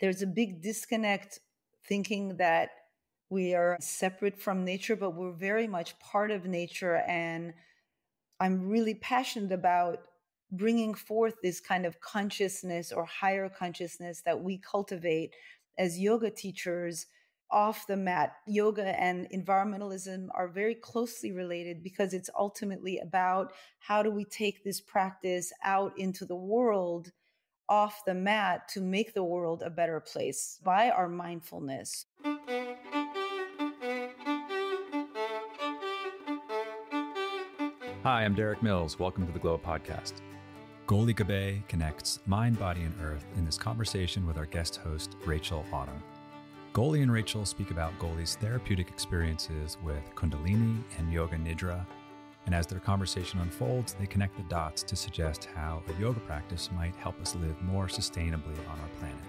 there's a big disconnect thinking that we are separate from nature, but we're very much part of nature. And I'm really passionate about bringing forth this kind of consciousness or higher consciousness that we cultivate as yoga teachers off the mat. Yoga and environmentalism are very closely related because it's ultimately about how do we take this practice out into the world off the mat to make the world a better place by our mindfulness. Hi, I'm Derek Mills. Welcome to the Glo Podcast. Goli Gabbay connects mind, body, and earth in this conversation with our guest host, Rachel Autumn. Goli and Rachel speak about Goli's therapeutic experiences with Kundalini and Yoga Nidra. And as their conversation unfolds, they connect the dots to suggest how a yoga practice might help us live more sustainably on our planet.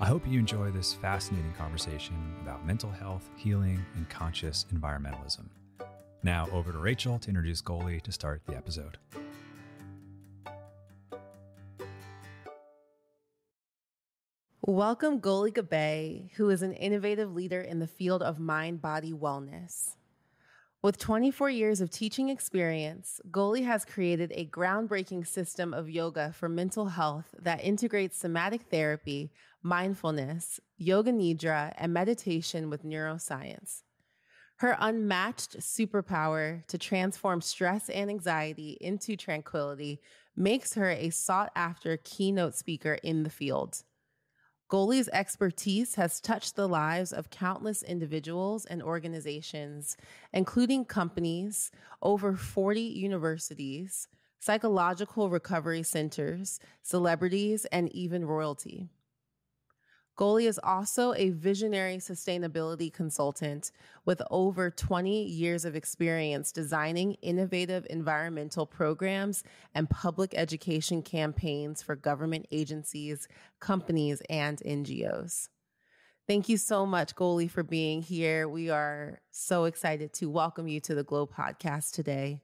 I hope you enjoy this fascinating conversation about mental health, healing, and conscious environmentalism. Now, over to Rachel to introduce Goli to start the episode. Welcome, Goli Gabbay, who is an innovative leader in the field of mind body wellness. With 24 years of teaching experience, Goli has created a groundbreaking system of yoga for mental health that integrates somatic therapy, mindfulness, yoga nidra, and meditation with neuroscience. Her unmatched superpower to transform stress and anxiety into tranquility makes her a sought after keynote speaker in the field. Goli's expertise has touched the lives of countless individuals and organizations, including companies, over 40 universities, psychological recovery centers, celebrities, and even royalty. Goli is also a visionary sustainability consultant with over 20 years of experience designing innovative environmental programs and public education campaigns for government agencies, companies, and NGOs. Thank you so much, Goli, for being here. We are so excited to welcome you to the Glo podcast today.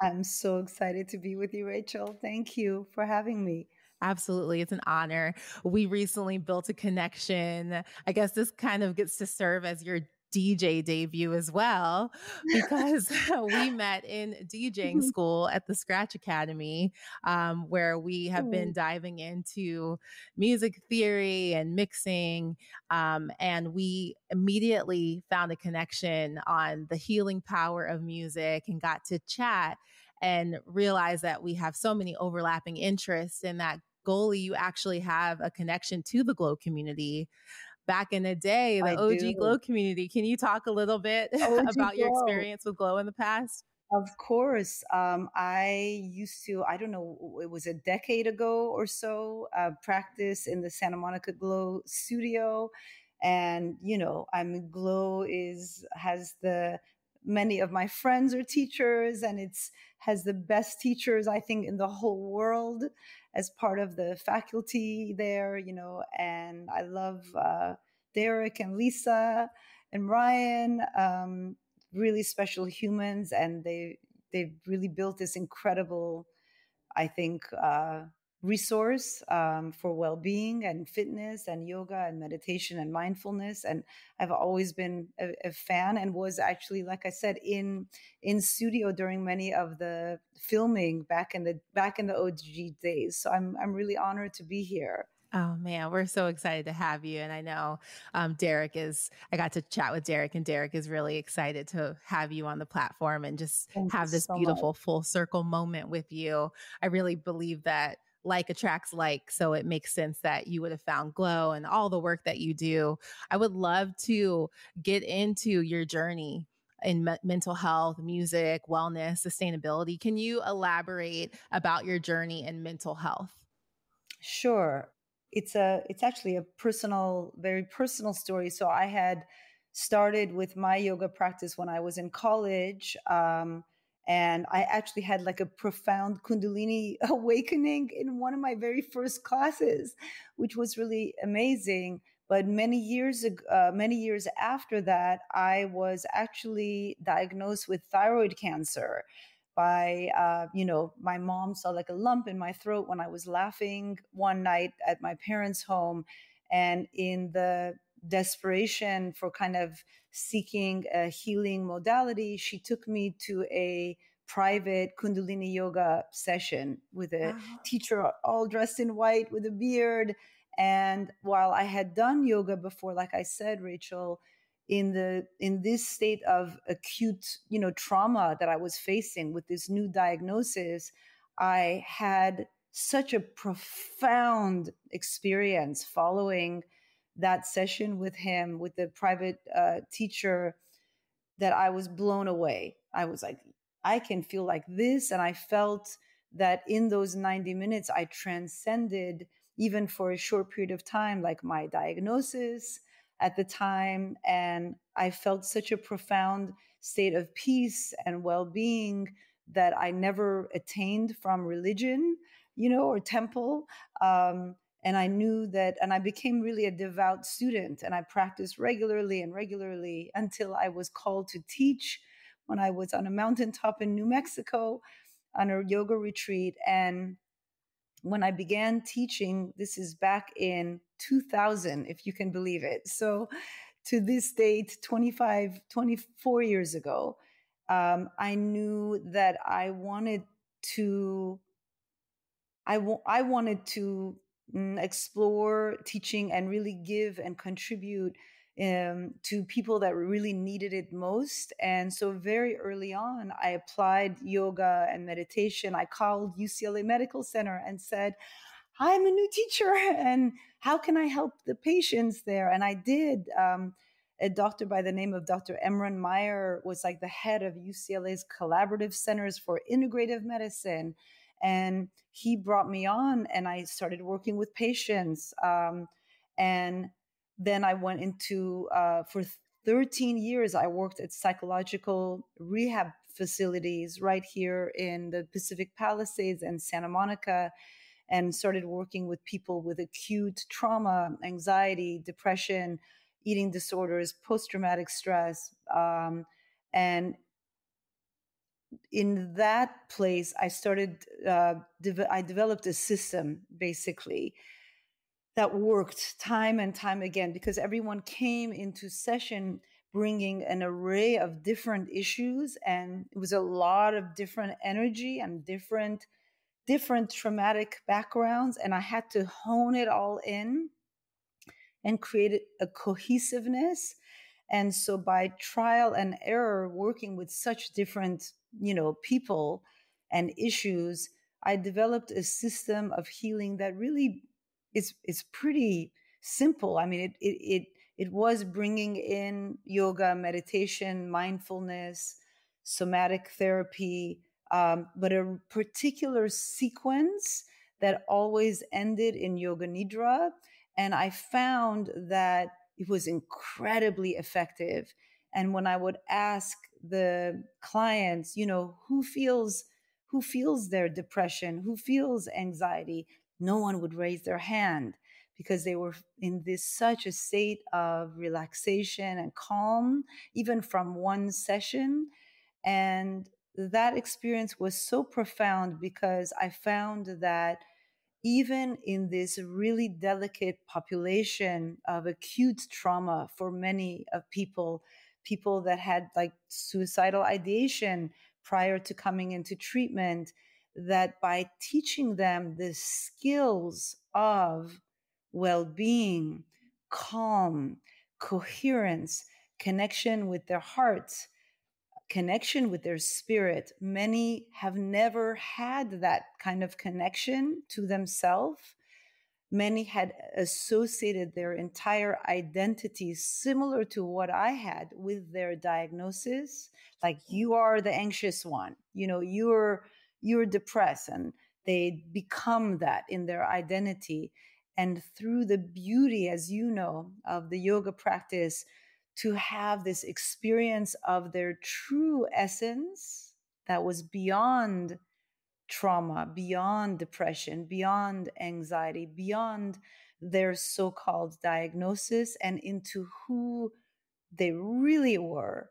I'm so excited to be with you, Rachel. Thank you for having me. Absolutely. It's an honor. We recently built a connection. I guess this kind of gets to serve as your DJ debut as well, because we met in DJing mm-hmm. school at the Scratch Academy, um, where we have been diving into music theory and mixing. Um, and we immediately found a connection on the healing power of music and got to chat and realize that we have so many overlapping interests and that Goli, you actually have a connection to the Glo community. Back in the day, the I OG do. Glo community. Can you talk a little bit about Glo. your experience with Glo in the past? Of course. Um, I used to, I don't know, it was a decade ago or so, uh, practice in the Santa Monica Glo studio. And, you know, I mean, Glo is, has the, many of my friends are teachers and it's, has the best teachers, I think, in the whole world as part of the faculty there, you know, and I love uh, Derek and Lisa and Ryan, um, really special humans, and they they've really built this incredible, I think, uh, resource um, for well-being and fitness and yoga and meditation and mindfulness and i've always been a, a, fan and was actually like i said in in studio during many of the filming back in the back in the og days so i'm i'm really honored to be here Oh man, we're so excited to have you. And I know um, Derek is, I got to chat with Derek, and Derek is really excited to have you on the platform and just Thank have this so beautiful much. full circle moment with you. I really believe that like attracts like. So it makes sense that you would have found Glo and all the work that you do. I would love to get into your journey in me- mental health, music, wellness, sustainability. Can you elaborate about your journey in mental health? Sure. It's a it's actually a personal very personal story. So I had started with my yoga practice when I was in college. Um, and I actually had like a profound Kundalini awakening in one of my very first classes, which was really amazing. But many years ago, uh, many years after that, I was actually diagnosed with thyroid cancer. By uh, you know, my mom saw like a lump in my throat when I was laughing one night at my parents' home, And in the desperation for kind of seeking a healing modality, she took me to a private Kundalini yoga session with a wow. teacher all dressed in white with a beard. And while I had done yoga before, like I said, Rachel, in the in this state of acute you know trauma that i was facing with this new diagnosis i had such a profound experience following that session with him with the private uh, teacher that i was blown away i was like i can feel like this and i felt that in those 90 minutes i transcended even for a short period of time like my diagnosis at the time. And I felt such a profound state of peace and well being that I never attained from religion, you know, or temple. Um, and I knew that, and I became really a devout student, and I practiced regularly and regularly until I was called to teach when I was on a mountaintop in New Mexico on a yoga retreat. And when I began teaching, this is back in 2000, if you can believe it. So to this date, 25, 24 years ago, um, I knew that I wanted to, I, w- I wanted to explore teaching and really give and contribute um, to people that really needed it most. And so, very early on, I applied yoga and meditation. I called UCLA Medical Center and said, I'm a new teacher, and how can I help the patients there? And I did. Um, a doctor by the name of Dr. Emeran Mayer was like the head of UCLA's collaborative centers for integrative medicine. And he brought me on, and I started working with patients. Um, and then I went into, uh, for 13 years, I worked at psychological rehab facilities right here in the Pacific Palisades and Santa Monica and started working with people with acute trauma, anxiety, depression, eating disorders, post traumatic stress. Um, and in that place, I started, uh, de- I developed a system basically that worked time and time again because everyone came into session bringing an array of different issues and it was a lot of different energy and different different traumatic backgrounds and i had to hone it all in and create a cohesiveness and so by trial and error working with such different you know people and issues i developed a system of healing that really is is pretty simple. I mean, it it it, it was bringing in yoga, meditation, mindfulness, somatic therapy, um, but a particular sequence that always ended in yoga nidra, and I found that it was incredibly effective. And when I would ask the clients, you know, who feels who feels their depression, who feels anxiety, no one would raise their hand because they were in this such a state of relaxation and calm even from one session. And that experience was so profound because i found that even in this really delicate population of acute trauma for many of people people that had like suicidal ideation prior to coming into treatment that by teaching them the skills of well being, calm, coherence, connection with their hearts, connection with their spirit, many have never had that kind of connection to themselves. Many had associated their entire identity similar to what I had with their diagnosis. Like, you are the anxious one, you know, you're you're depressed and they become that in their identity and through the beauty as you know of the yoga practice to have this experience of their true essence that was beyond trauma beyond depression beyond anxiety beyond their so-called diagnosis and into who they really were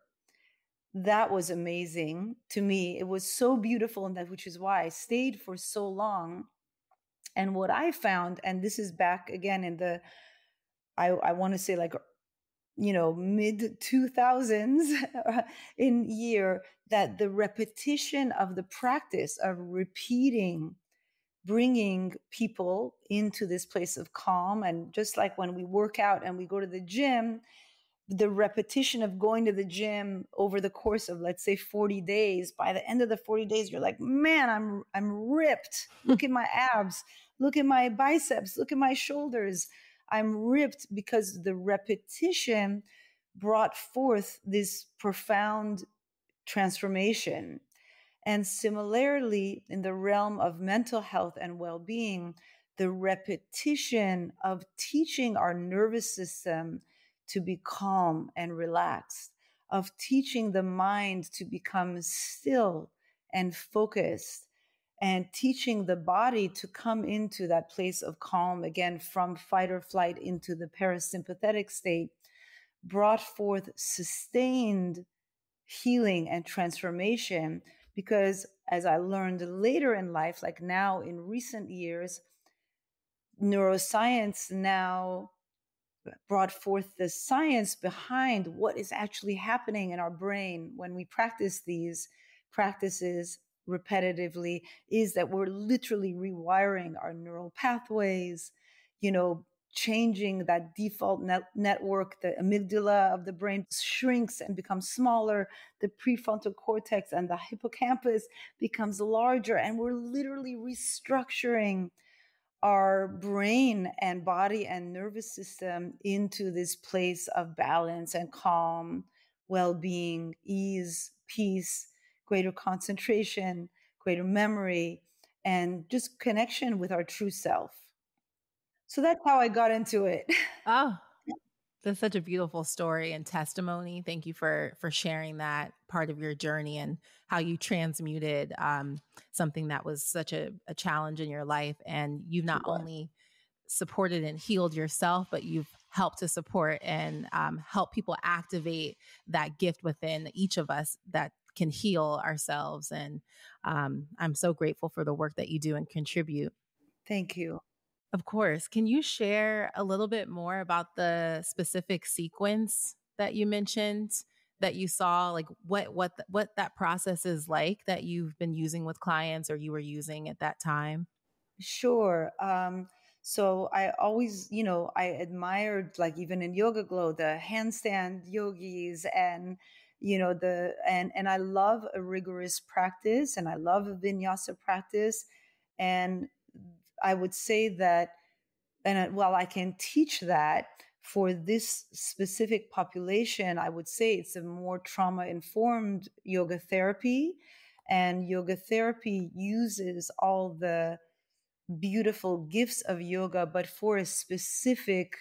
that was amazing to me. It was so beautiful, and that which is why I stayed for so long. And what I found, and this is back again in the I, I want to say like you know mid 2000s in year that the repetition of the practice of repeating bringing people into this place of calm and just like when we work out and we go to the gym the repetition of going to the gym over the course of let's say 40 days by the end of the 40 days you're like man i'm i'm ripped. Look at my abs. Look at my biceps. Look at my shoulders i'm ripped because the repetition brought forth this profound transformation. And similarly in the realm of mental health and well-being the repetition of teaching our nervous system to be calm and relaxed, of teaching the mind to become still and focused, and teaching the body to come into that place of calm again from fight or flight into the parasympathetic state, brought forth sustained healing and transformation. Because as I learned later in life, like now in recent years, neuroscience now brought forth the science behind what is actually happening in our brain when we practice these practices repetitively is that we're literally rewiring our neural pathways, you know, changing that default net- network. The amygdala of the brain shrinks and becomes smaller. The prefrontal cortex and the hippocampus becomes larger. And we're literally restructuring our brain and body and nervous system into this place of balance and calm, well being, ease, peace, greater concentration, greater memory, and just connection with our true self. So that's how I got into it. Oh, that's such a beautiful story and testimony. Thank you for for sharing that part of your journey and how you transmuted um, something that was such a, a, challenge in your life, and you've not only supported and healed yourself, but you've helped to support and um, help people activate that gift within each of us that can heal ourselves. And um, I'm so grateful for the work that you do and contribute. Thank you. Of course. Can you share a little bit more about the specific sequence that you mentioned that you saw like what what what that process is like that you've been using with clients or you were using at that time? Sure. Um so I always, you know, I admired like even in yoga glow the handstand yogis and you know the and and I love a rigorous practice and I love a vinyasa practice and I would say that, and while I can teach that for this specific population, I would say it's a more trauma informed yoga therapy. And yoga therapy uses all the beautiful gifts of yoga, but for a specific,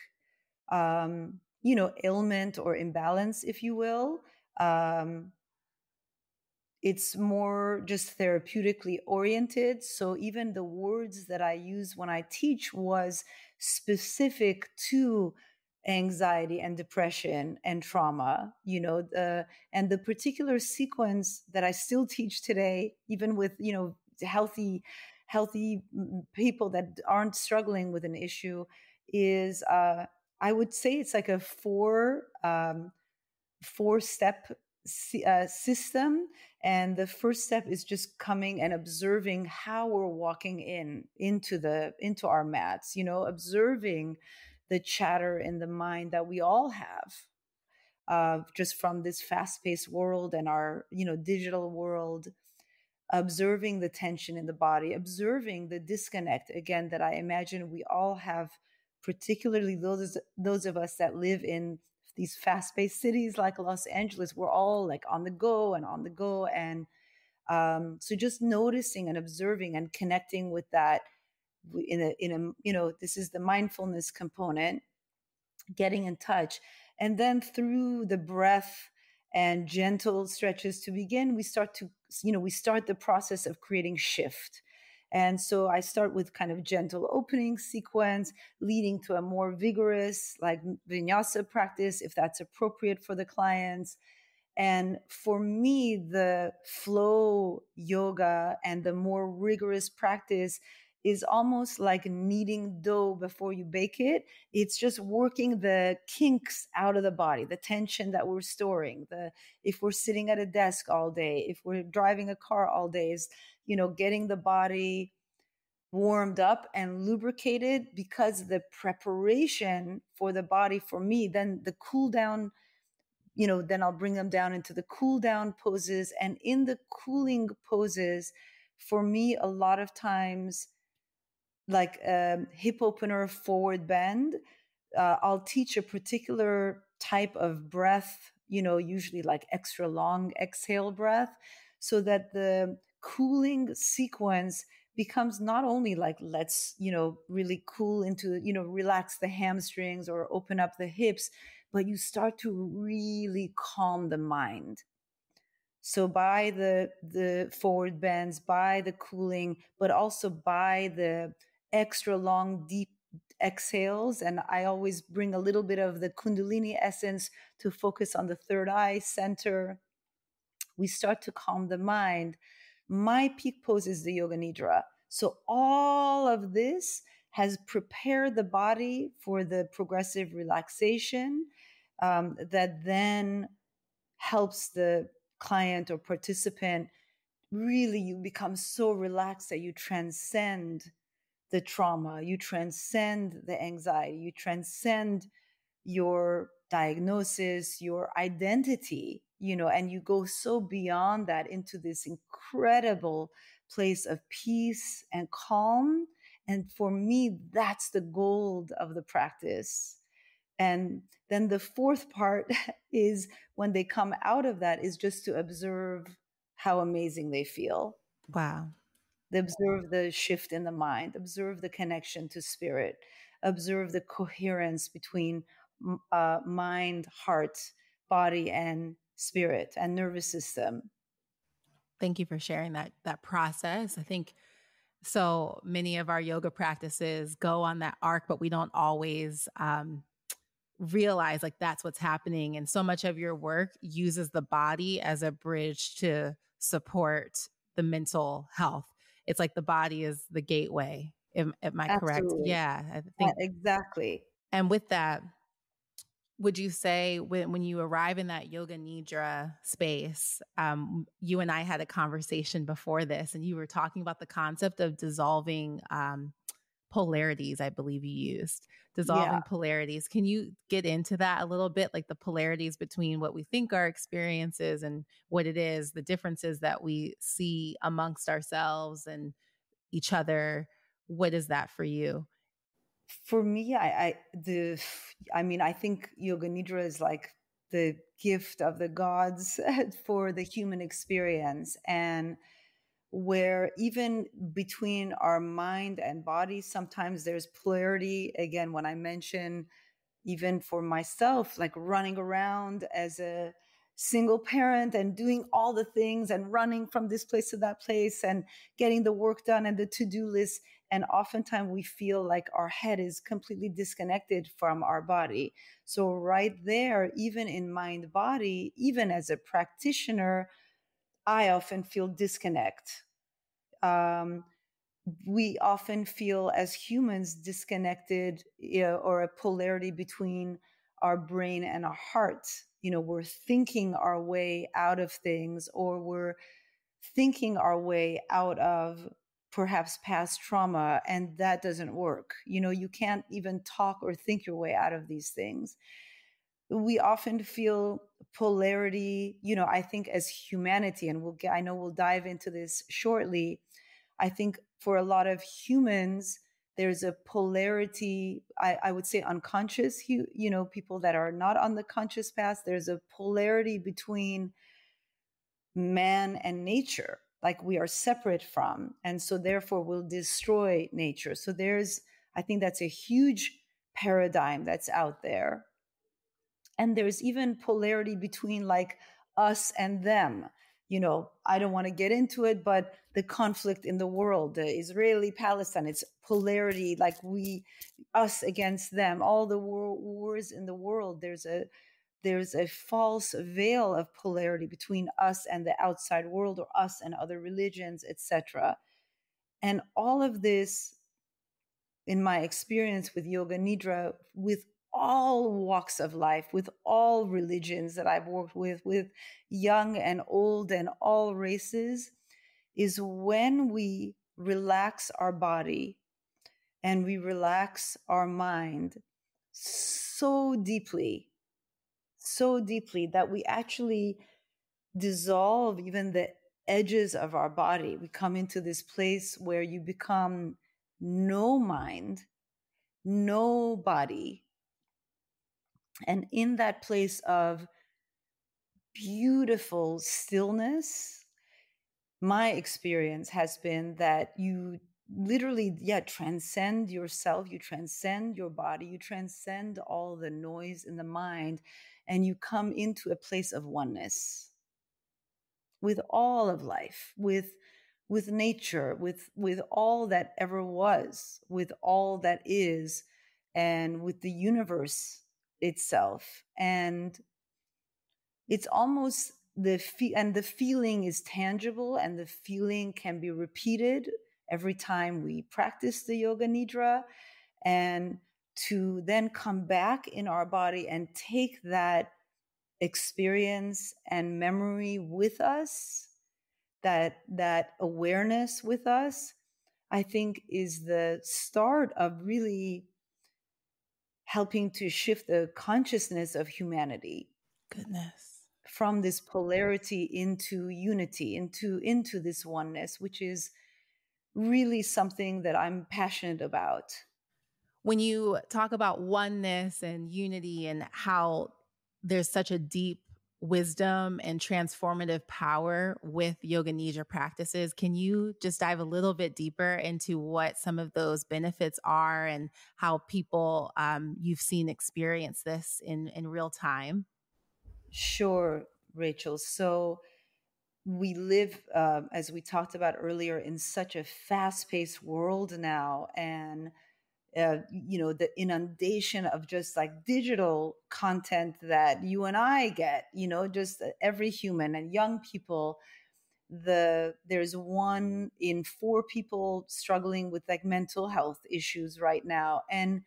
um, you know, ailment or imbalance, if you will. Um, it's more just therapeutically oriented. So even the words that i use when i teach was specific to anxiety and depression and trauma you know the and the particular sequence that i still teach today even with you know healthy healthy people that aren't struggling with an issue is uh i would say it's like a four um four step uh, system and the first step is just coming and observing how we're walking in into the into our mats you know observing the chatter in the mind that we all have uh, just from this fast-paced world and our you know digital world observing the tension in the body observing the disconnect again that i imagine we all have particularly those those of us that live in these fast-paced cities like Los Angeles, we're all like on the go and on the go, and um, so just noticing and observing and connecting with that in a in a you know this is the mindfulness component, getting in touch, and then through the breath and gentle stretches to begin, we start to you know we start the process of creating shift and so I start with kind of gentle opening sequence, leading to a more vigorous, like vinyasa practice, if that's appropriate for the clients. And for me, the flow yoga and the more rigorous practice is almost like kneading dough before you bake it. It's just working the kinks out of the body, the tension that we're storing. The if we're sitting at a desk all day, if we're driving a car all day, is you know getting the body warmed up and lubricated because the preparation for the body for me then the cool down you know then i'll bring them down into the cool down poses and in the cooling poses for me a lot of times like a um, hip opener forward bend uh, i'll teach a particular type of breath you know usually like extra long exhale breath so that the cooling sequence becomes not only like let's you know really cool into you know relax the hamstrings or open up the hips but you start to really calm the mind. So by the the forward bends by the cooling but also by the extra long deep exhales and i always bring a little bit of the kundalini essence to focus on the third eye center we start to calm the mind my peak pose is the Yoga Nidra. So all of this has prepared the body for the progressive relaxation um, that then helps the client or participant really you become so relaxed that you transcend the trauma you transcend the anxiety you transcend your diagnosis your identity you know, and you go so beyond that into this incredible place of peace and calm. And for me, that's the gold of the practice. And then the fourth part is when they come out of that, is just to observe how amazing they feel. Wow. They observe the shift in the mind, observe the connection to spirit, observe the coherence between uh, mind, heart, body, and spirit and nervous system. Thank you for sharing that that process. I think so many of our yoga practices go on that arc, but we don't always um, realize like that's what's happening. And so much of your work uses the body as a bridge to support the mental health. It's like the body is the gateway. Am, am I Absolutely. correct? Yeah, I think yeah, exactly. And with that, would you say when, when you arrive in that yoga nidra space um, you and i had a conversation before this and you were talking about the concept of dissolving um, polarities i believe you used dissolving yeah. polarities. Can you get into that a little bit like the polarities between what we think our experiences and what it is the differences that we see amongst ourselves and each other? What is that for you? For me, I, I the I mean, I think yoga nidra is like the gift of the gods for the human experience. And where even between our mind and body sometimes there's polarity. Again when i mention even for myself like running around as a single parent and doing all the things and running from this place to that place and getting the work done and the to-do list and oftentimes we feel like our head is completely disconnected from our body. So right there even in mind body even as a practitioner i often feel disconnect. Um, we often feel as humans disconnected you know, or a polarity between our brain and our heart. You know we're thinking our way out of things or we're thinking our way out of perhaps past trauma and that doesn't work. You know you can't even talk or think your way out of these things we often feel polarity you know i think as humanity and we'll get i know we'll dive into this shortly. I think for a lot of humans there's a polarity I, I, would say unconscious you, you know people that are not on the conscious path there's a polarity between man and nature like we are separate from and so therefore will destroy nature. So there's i think that's a huge paradigm that's out there and there's even polarity between like us and them. You know i don't want to get into it but the conflict in the world the israeli palestine it's polarity like we us against them. All the war, wars in the world there's a there's a false veil of polarity between us and the outside world or us and other religions etc and all of this in my experience with yoga nidra with all walks of life with all religions that i've worked with with young and old and all races is when we relax our body and we relax our mind so deeply so deeply that we actually dissolve even the edges of our body. We come into this place where you become no mind, no body. And in that place of beautiful stillness, my experience has been that you literally, yeah, transcend yourself, you transcend your body, you transcend all the noise in the mind, and you come into a place of oneness with all of life, with with nature, with with all that ever was, with all that is, and with the universe itself. And it's almost the fe- and the feeling is tangible and the feeling can be repeated every time we practice the yoga nidra and to then come back in our body and take that experience and memory with us that that awareness with us i think is the start of really helping to shift the consciousness of humanity goodness. from this polarity into unity into into this oneness which is really something that i'm passionate about. When you talk about oneness and unity and how there's such a deep wisdom and transformative power with yoga nidra practices. Can you just dive a little bit deeper into what some of those benefits are and how people um, you've seen experience this in in real time? Sure, Rachel. So we live, uh, as we talked about earlier, in such a fast-paced world now, and uh, you know the inundation of just like digital content that you and i get you know just every human and young people the there's one in four people struggling with like mental health issues right now and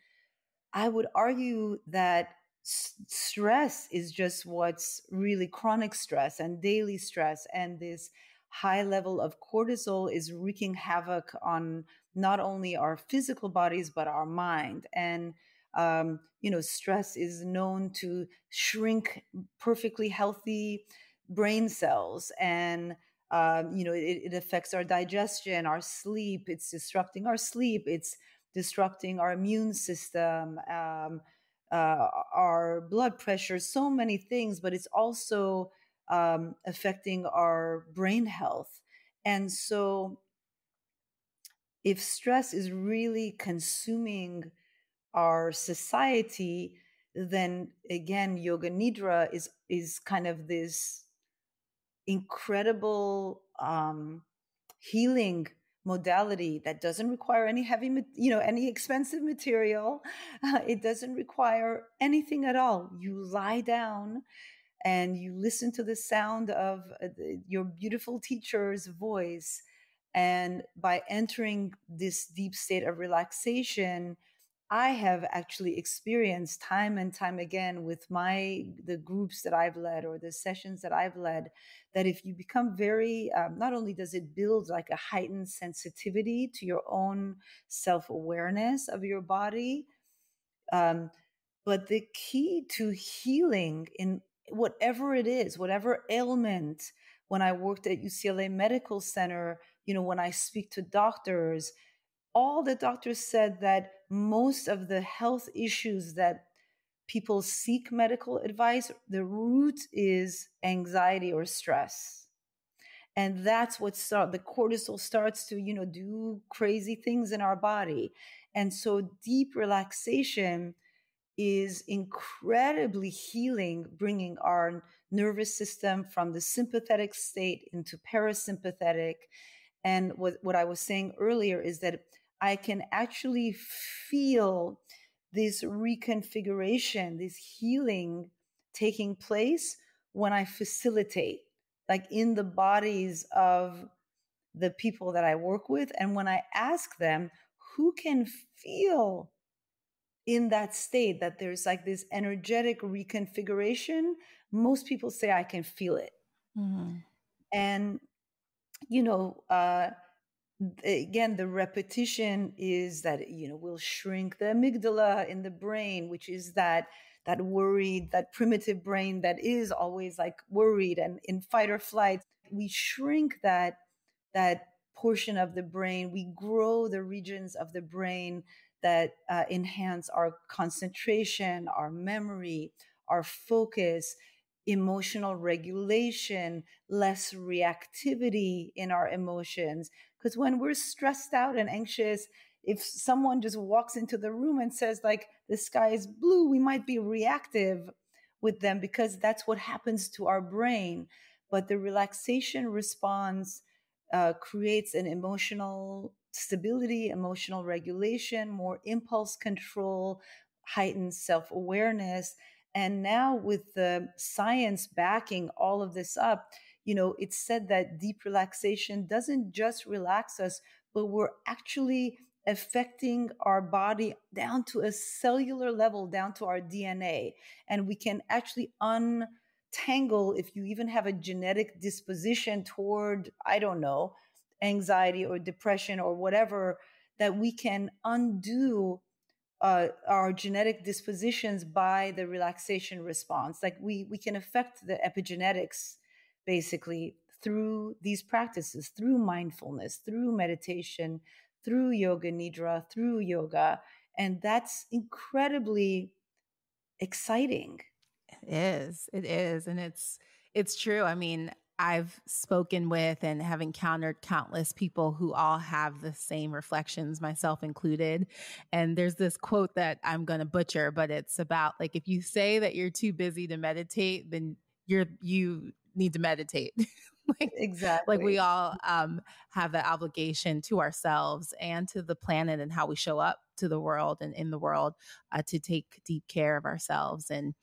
i would argue that s- stress is just what's really chronic stress and daily stress and this high level of cortisol is wreaking havoc on not only our physical bodies but our mind. And um, you know stress is known to shrink perfectly healthy brain cells. And um, you know it, it, affects our digestion our sleep. It's disrupting our sleep. It's disrupting our immune system um, uh, our blood pressure so many things but it's also um, affecting our brain health. And so if stress is really consuming our society, then again, yoga nidra is is kind of this incredible um, healing modality that doesn't require any heavy, you know, any expensive material. It doesn't require anything at all. You lie down and you listen to the sound of uh, your beautiful teacher's voice and by entering this deep state of relaxation, I have actually experienced time and time again with my the groups that I've led or the sessions that I've led that if you become very um, not only does it build like a heightened sensitivity to your own self awareness of your body, um, but the key to healing in whatever it is, whatever ailment. When I worked at UCLA Medical Center, you know, when I speak to doctors, all the doctors said that most of the health issues that people seek medical advice, the root is anxiety or stress. And that's what start the cortisol starts to, you know, do crazy things in our body. And so deep relaxation is incredibly healing, bringing our nervous system from the sympathetic state into parasympathetic and what, what I was saying earlier is that I can actually feel this reconfiguration, this healing taking place when I facilitate, like in the bodies of the people that I work with. And when I ask them, who can feel in that state that there's like this energetic reconfiguration most people say i can feel it mm-hmm. and you know uh again the repetition is that you know we'll shrink the amygdala in the brain which is that that worried that primitive brain that is always like worried and in fight or flight. We shrink that that portion of the brain. We grow the regions of the brain that uh, enhance our concentration our memory our focus emotional regulation less reactivity in our emotions because when we're stressed out and anxious, if someone just walks into the room and says, like, the sky is blue, we might be reactive with them because that's what happens to our brain. But the relaxation response uh, creates an emotional stability, emotional regulation, more impulse control, heightened self awareness. And now, with the science backing all of this up, you know, it's said that deep relaxation doesn't just relax us, but we're actually affecting our body down to a cellular level, down to our DNA. And we can actually untangle if you even have a genetic disposition toward, I don't know, anxiety or depression or whatever, that we can undo uh, our genetic dispositions by the relaxation response. Like we we can affect the epigenetics basically through these practices, through mindfulness, through meditation, through yoga nidra, through yoga. And that's incredibly exciting. It is. It is. And it's it's true. I mean, I've spoken with and have encountered countless people who all have the same reflections, myself included. And there's this quote that I'm going to butcher, but it's about like if you say that you're too busy to meditate, then you're you need to meditate. like, exactly. Like we all um, have the obligation to ourselves and to the planet and how we show up to the world and in the world uh, to take deep care of ourselves. And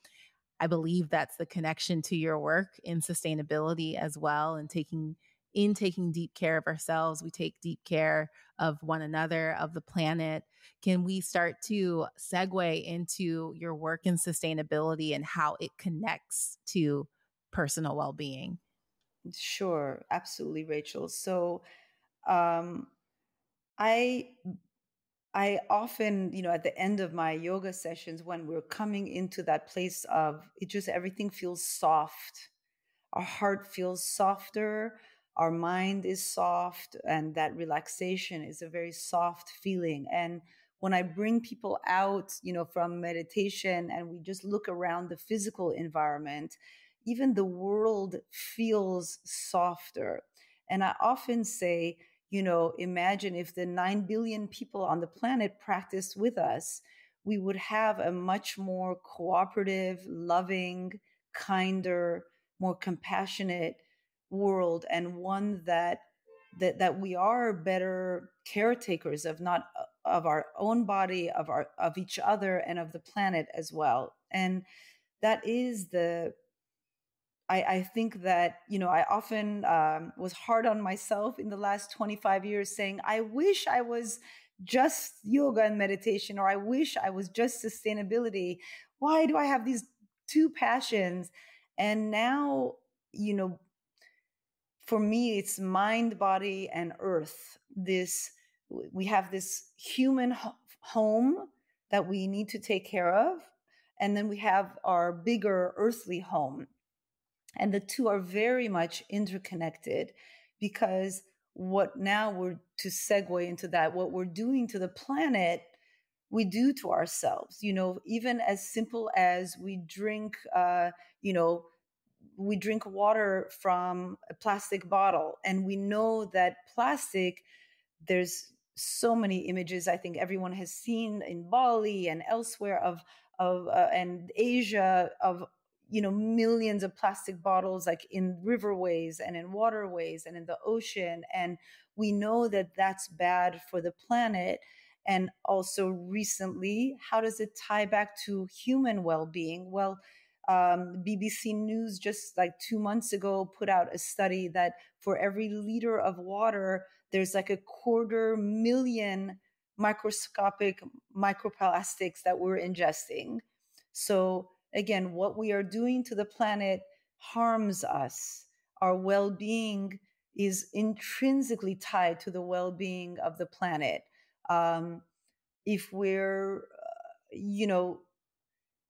I believe that's the connection to your work in sustainability as well and taking in taking deep care of ourselves, we take deep care of one another, of the planet. Can we start to segue into your work in sustainability and how it connects to personal well-being sure absolutely rachel so um i i often you know at the end of my yoga sessions when we're coming into that place of it just everything feels soft our heart feels softer our mind is soft and that relaxation is a very soft feeling and when i bring people out you know from meditation and we just look around the physical environment even the world feels softer. And I often say, you know, imagine if the 9 billion people on the planet practiced with us, we would have a much more cooperative, loving, kinder, more compassionate world and one that that that we are better caretakers of not of our own body of our of each other and of the planet as well. And that is the I, I think that, you know, I often um, was hard on myself in the last 25 years saying, I wish I was just yoga and meditation, or I wish I was just sustainability. Why do I have these two passions? And now, you know, for me, it's mind, body, and earth. This, we have this human home that we need to take care of. And then we have our bigger earthly home and the two are very much interconnected because what now we're to segue into that, what we're doing to the planet, we do to ourselves. You know, even as simple as we drink, uh, you know, we drink water from a plastic bottle, and we know that plastic, there's so many images I think everyone has seen in Bali and elsewhere of of uh, and Asia of you know millions of plastic bottles like in riverways and in waterways and in the ocean and we know that that's bad for the planet and also recently how does it tie back to human well-being well um, bbc news just like two months ago put out a study that for every liter of water there's like a quarter million microscopic microplastics that we're ingesting. So, again, what we are doing to the planet harms us. Our well being is intrinsically tied to the well being of the planet. Um, if we're, uh, you know,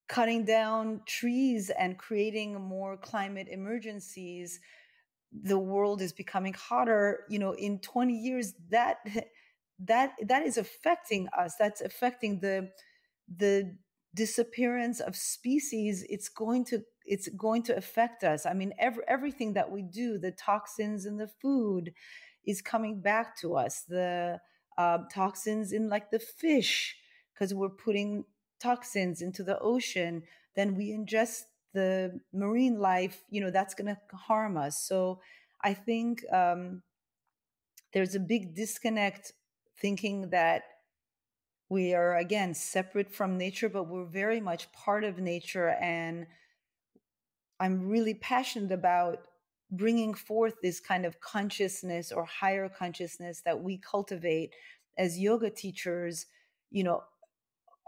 cutting down trees and creating more climate emergencies, the world is becoming hotter. You know, in 20 years, that that that is affecting us that's affecting the the disappearance of species it's going to it's going to affect us. I mean every, everything that we do the toxins in the food is coming back to us. The uh, toxins in like the fish because we're putting toxins into the ocean then we ingest the marine life you know that's going to harm us. So i think um, there's a big disconnect thinking that we are again separate from nature but we're very much part of nature and i'm really passionate about bringing forth this kind of consciousness or higher consciousness that we cultivate as yoga teachers you know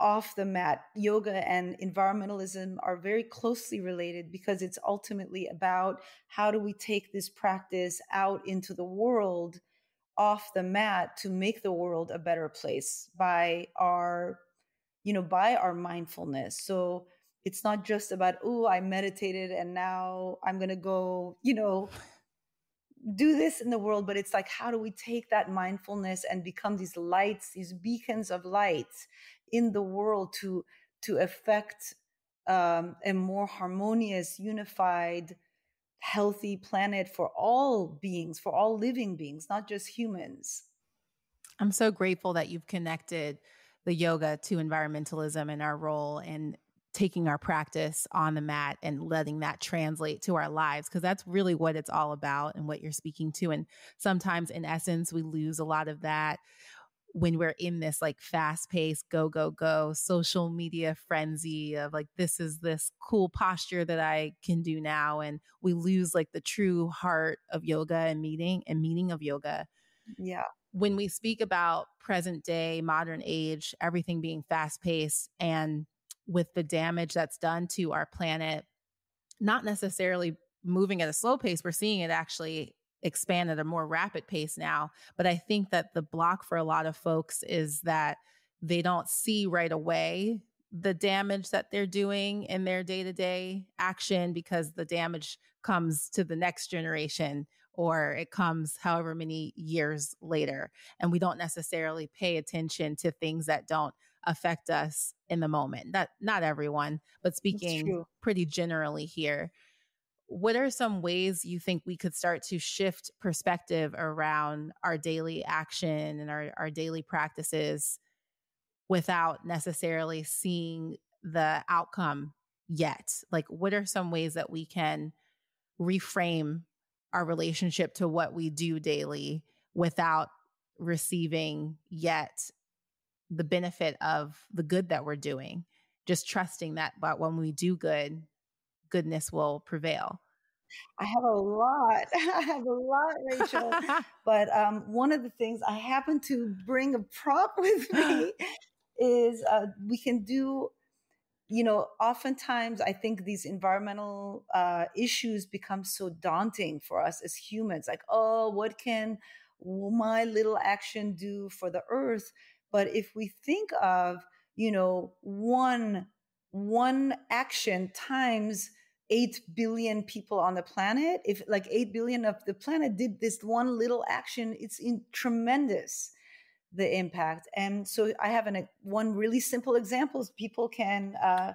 off the mat. Yoga and environmentalism are very closely related because it's ultimately about how do we take this practice out into the world off the mat to make the world a better place by our you know by our mindfulness. So it's not just about oh i meditated and now i'm going to go you know do this in the world but it's like how do we take that mindfulness and become these lights these beacons of light in the world to to affect um, a more harmonious unified healthy planet for all beings, for all living beings, not just humans. I'm so grateful that you've connected the yoga to environmentalism and our role in taking our practice on the mat and letting that translate to our lives because that's really what it's all about and what you're speaking to and sometimes in essence we lose a lot of that when we're in this like fast paced go go go social media frenzy of like this is this cool posture that I can do now and we lose like the true heart of yoga and meaning and meaning of yoga. Yeah. When we speak about present day modern age everything being fast paced and with the damage that's done to our planet not necessarily moving at a slow pace we're seeing it actually expand at a more rapid pace now. But I think that the block for a lot of folks is that they don't see right away the damage that they're doing in their day to day action because the damage comes to the next generation or it comes however many years later. And we don't necessarily pay attention to things that don't affect us in the moment. That not everyone, but speaking pretty generally here what are some ways you think we could start to shift perspective around our daily action and our, our daily practices without necessarily seeing the outcome yet? Like, what are some ways that we can reframe our relationship to what we do daily without receiving yet the benefit of the good that we're doing? Just trusting that, but when we do good, goodness will prevail? I have a lot. I have a lot, Rachel. but um, one of the things I happen to bring a prop with me is uh, we can do, you know, oftentimes I think these environmental uh, issues become so daunting for us as humans. Like, oh, what can my little action do for the earth? But if we think of, you know, one one action times 8 billion people on the planet. If like 8 billion of the planet did this one little action it's in tremendous the impact. And so i have an, one really simple example people can uh,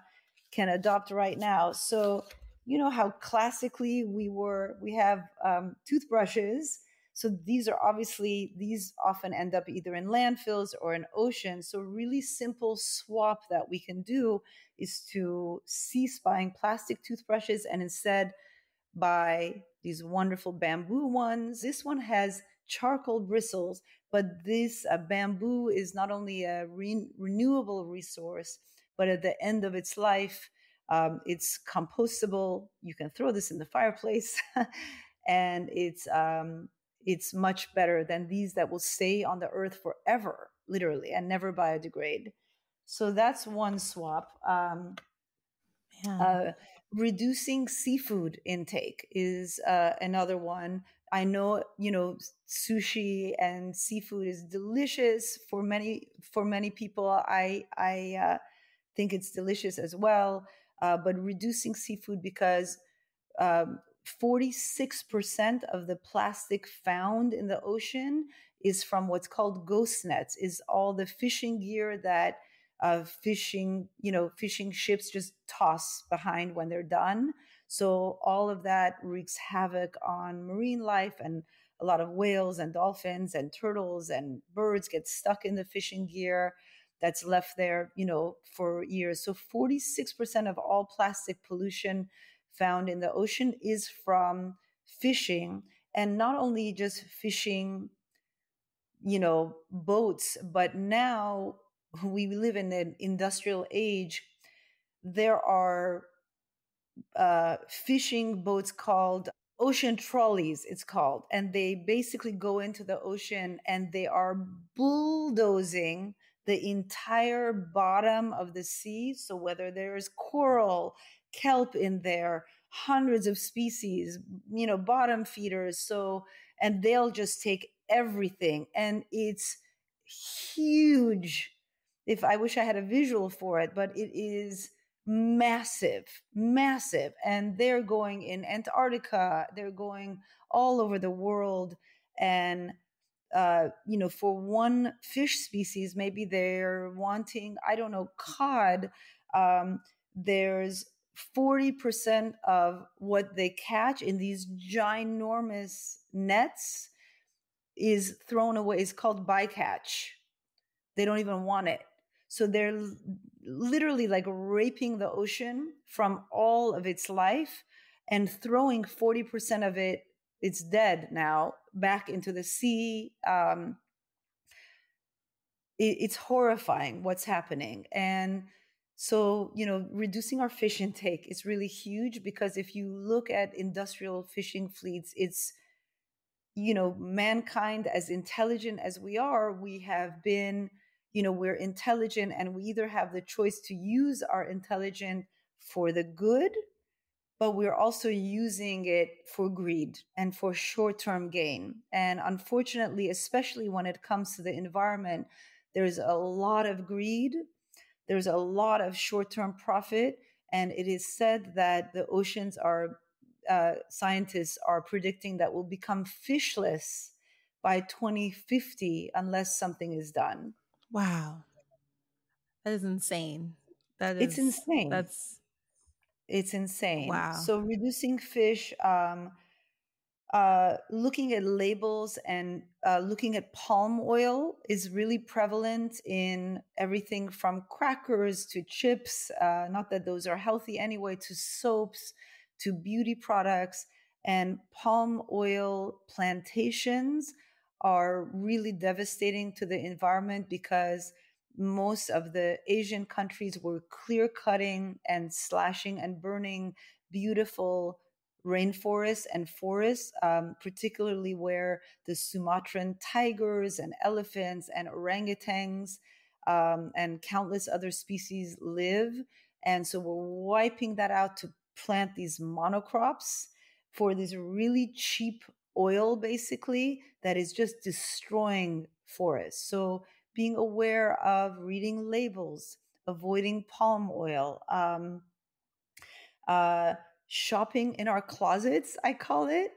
can adopt right now. So you know how classically we were we have um, toothbrushes so these are obviously these often end up either in landfills or in oceans so really simple swap that we can do is to cease buying plastic toothbrushes and instead buy these wonderful bamboo ones. This one has charcoal bristles, but this uh, bamboo is not only a re- renewable resource, but at the end of its life, um, it's compostable. You can throw this in the fireplace, and it's um, it's much better than these that will stay on the earth forever. literally, and never biodegrade. So that's one swap. Um, yeah. uh, reducing seafood intake is uh, another one. I know, you know, sushi and seafood is delicious for many for many people. I I uh, think it's delicious as well. Uh, but reducing seafood because um, 46% of the plastic found in the ocean is from what's called ghost nets is all the fishing gear that uh, fishing you know fishing ships just toss behind when they're done. So all of that wreaks havoc on marine life and a lot of whales and dolphins and turtles and birds get stuck in the fishing gear that's left there you know for years. So 46% of all plastic pollution found in the ocean is from fishing. And not only just fishing you know boats but now we live in an industrial age. There are uh, fishing boats called ocean trolleys it's called. And they basically go into the ocean and they are bulldozing the entire bottom of the sea. So whether there's coral kelp in there, hundreds of species, you know, bottom feeders. So, and they'll just take everything. And it's huge. If I wish I had a visual for it, but it is massive, massive. And they're going in Antarctica, they're going all over the world. And uh, you know, for one fish species, maybe they're wanting, I don't know, cod. Um, there's 40% of what they catch in these ginormous nets is thrown away It's called bycatch. They don't even want it. So they're literally like raping the ocean from all of its life and throwing 40% of it it's dead now back into the sea um, it, it's horrifying what's happening. And so, you know, reducing our fish intake is really huge because if you look at industrial fishing fleets, it's, you know, mankind as intelligent as we are, we have been, you know, we're intelligent and we either have the choice to use our intelligence for the good, but we're also using it for greed and for short term gain. And unfortunately, especially when it comes to the environment, there's a lot of greed there's a lot of short term profit. And it is said that the oceans are, uh, scientists are predicting that will become fishless by 2050 unless something is done. Wow. That is insane. That is it's insane. That's it's insane. Wow. So reducing fish, um, uh, looking at labels and uh, looking at palm oil is really prevalent in everything from crackers to chips. Uh, not that those are healthy anyway, to soaps, to beauty products. And palm oil plantations are really devastating to the environment because most of the Asian countries were clear cutting and slashing and burning beautiful rainforests and forests, um, particularly where the Sumatran tigers and elephants and orangutans um, and countless other species live. And so we're wiping that out to plant these monocrops for this really cheap oil, basically, that is just destroying forests. So being aware of reading labels, avoiding palm oil, um, uh, shopping in our closets, I call it.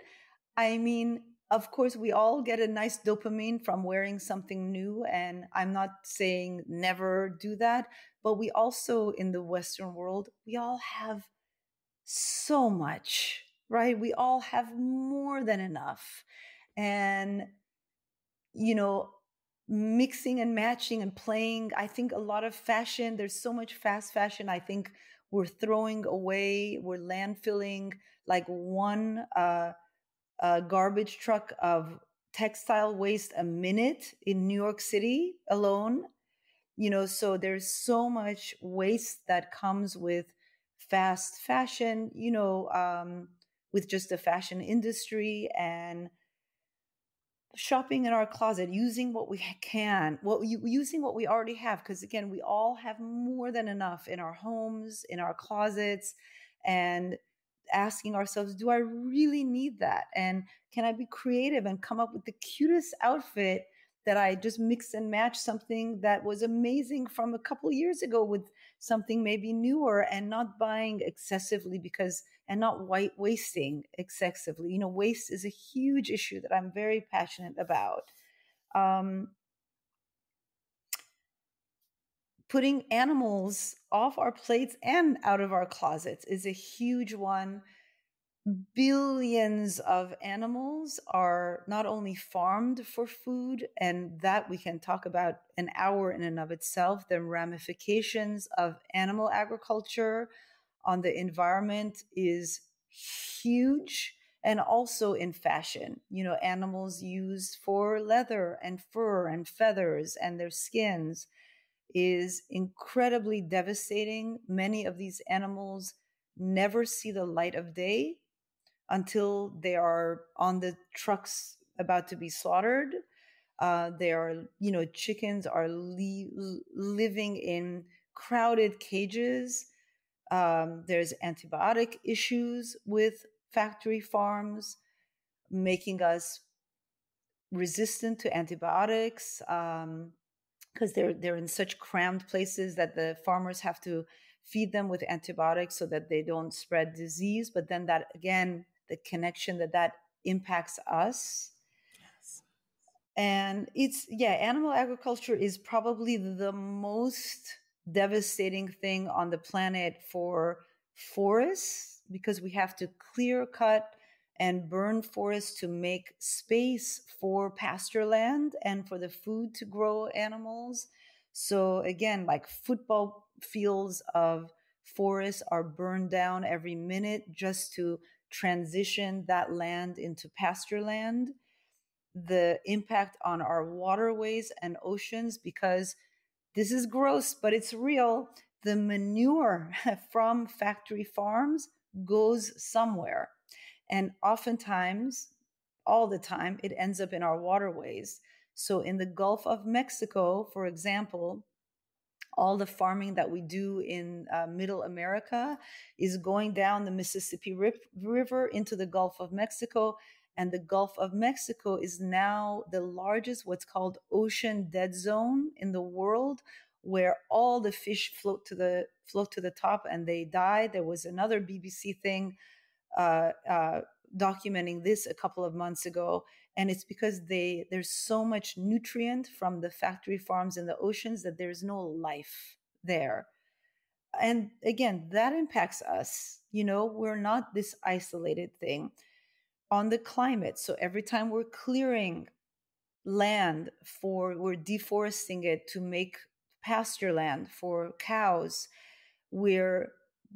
I mean, of course, we all get a nice dopamine from wearing something new. And I'm not saying never do that, but we also, in the Western world, we all have so much, right? We all have more than enough. And, you know, mixing and matching and playing, I think a lot of fashion, there's so much fast fashion. I think we're throwing away, we're landfilling like one uh, uh, garbage truck of textile waste a minute in New York City alone. You know, so there's so much waste that comes with fast fashion, you know, um, with just the fashion industry. And shopping in our closet, using what we can, what using what we already have, because again, we all have more than enough in our homes, in our closets, and asking ourselves, do I really need that? And can I be creative and come up with the cutest outfit that I just mix and match something that was amazing from a couple years ago with something maybe newer and not buying excessively because and not white wasting excessively. You know, waste is a huge issue that I'm very passionate about. Um, putting animals off our plates and out of our closets is a huge one. Billions of animals are not only farmed for food, and that we can talk about an hour in and of itself, the ramifications of animal agriculture on the environment is huge and also in fashion. You know, animals used for leather and fur and feathers and their skins is incredibly devastating. Many of these animals never see the light of day until they are on the trucks about to be slaughtered. Uh, they are, you know, chickens are li- living in crowded cages. Um, there's antibiotic issues with factory farms, making us resistant to antibiotics. Um, because they're they're in such crammed places that the farmers have to feed them with antibiotics so that they don't spread disease but then that again the connection that that impacts us yes. and it's yeah animal agriculture is probably the most devastating thing on the planet for forests because we have to clear cut and burn forests to make space for pasture land and for the food to grow animals. So, again, like football fields of forests are burned down every minute just to transition that land into pasture land. The impact on our waterways and oceans, because this is gross, but it's real. The manure from factory farms goes somewhere and oftentimes, all the time, it ends up in our waterways. So, in the Gulf of Mexico, for example, all the farming that we do in uh, middle America is going down the Mississippi River into the Gulf of Mexico. And the Gulf of Mexico is now the largest, what's called ocean dead zone in the world, where all the fish float to the float to the top and they die. There was another BBC thing uh, uh, documenting this a couple of months ago and it's because they there's so much nutrient from the factory farms in the oceans that there's no life there and again that impacts us you know we're not this isolated thing on the climate so every time we're clearing land for we're deforesting it to make pasture land for cows we're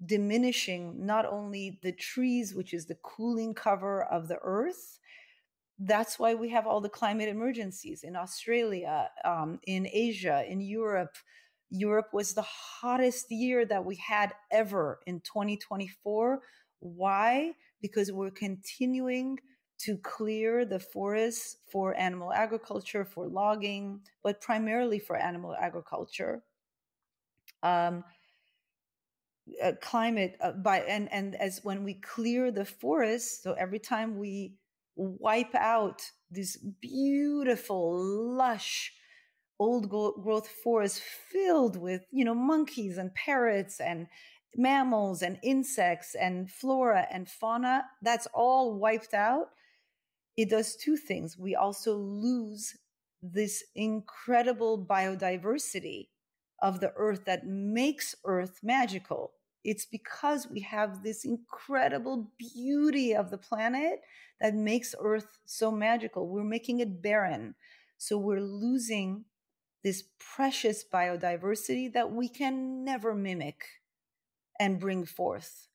diminishing not only the trees, which is the cooling cover of the earth. That's why we have all the climate emergencies in Australia, um, in Asia, in Europe. Europe was the hottest year that we had ever in 2024. Why? Because we're continuing to clear the forests for animal agriculture, for logging, but primarily for animal agriculture. Um, uh, climate uh, by and and as when we clear the forest so every time we wipe out this beautiful lush old growth forest filled with you know monkeys and parrots and mammals and insects and flora and fauna. That's all wiped out. It does two things. We also lose this incredible biodiversity of the earth that makes earth magical. It's because we have this incredible beauty of the planet that makes earth so magical. We're making it barren. So we're losing this precious biodiversity that we can never mimic and bring forth.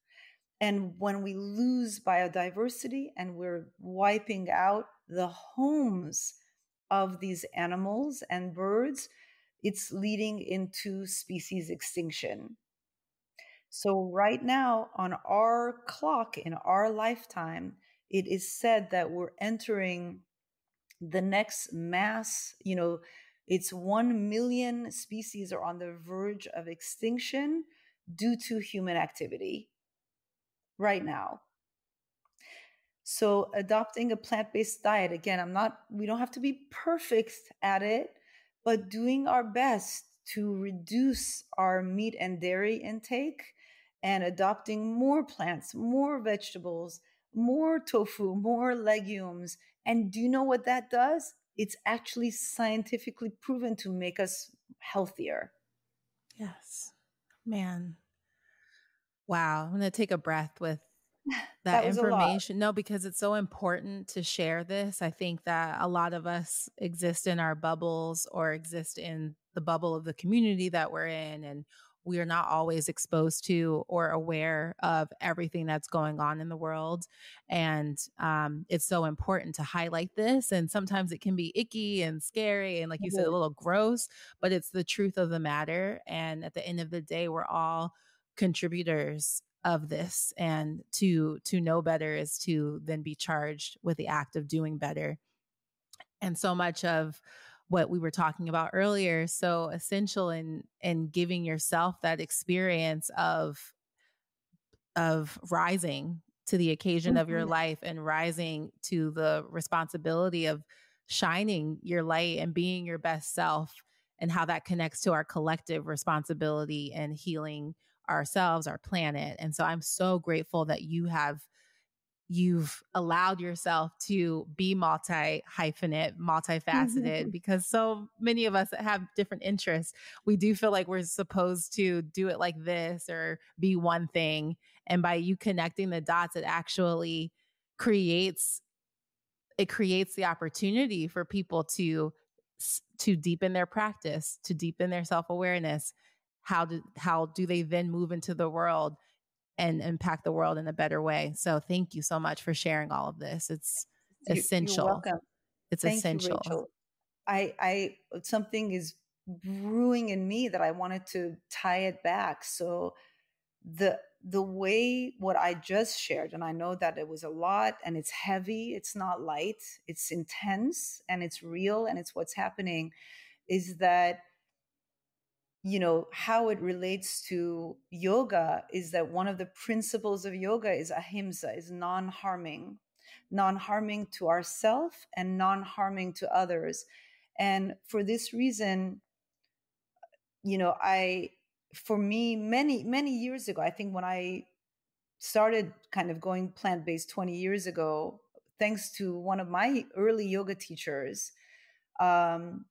And when we lose biodiversity and we're wiping out the homes of these animals and birds, it's leading into species extinction. So, right now, on our clock in our lifetime, it is said that we're entering the next mass, you know, it's 1 million species are on the verge of extinction due to human activity right now. So, adopting a plant based diet, again, I'm not, we don't have to be perfect at it, but doing our best to reduce our meat and dairy intake and adopting more plants, more vegetables, more tofu, more legumes. And do you know what that does? It's actually scientifically proven to make us healthier. Yes. Man. Wow. I'm going to take a breath with that, that information. No, because it's so important to share this. I think that a lot of us exist in our bubbles or exist in the bubble of the community that we're in and we are not always exposed to or aware of everything that's going on in the world. And um, it's so important to highlight this. And sometimes it can be icky and scary and, like you mm-hmm. said, a little gross, but it's the truth of the matter. And at the end of the day, we're all contributors of this and to to know better is to then be charged with the act of doing better and so much of what we were talking about earlier so essential in in giving yourself that experience of of rising to the occasion mm-hmm. of your mm-hmm. life and rising to the responsibility of shining your light and being your best self and how that connects to our collective responsibility and healing ourselves, our planet. And so I'm so grateful that you have you've allowed yourself to be multi hyphenate, mm-hmm. multifaceted, because so many of us that have different interests, we do feel like we're supposed to do it like this or be one thing. And by you connecting the dots, it actually creates it creates the opportunity for people to to deepen their practice, to deepen their self-awareness, how do how do they then move into the world and impact the world in a better way. So thank you so much for sharing all of this. It's essential You're welcome. It's thank essential. You, i i something is brewing in me that i wanted to tie it back. So the the way what i just shared and i know that it was a lot and it's heavy it's not light it's intense and it's real and it's what's happening is that you know how it relates to yoga is that one of the principles of yoga is ahimsa is non-harming non-harming to ourself and non-harming to others. And for this reason you know i for me many many years ago i think when i started kind of going plant-based 20 years ago thanks to one of my early yoga teachers um,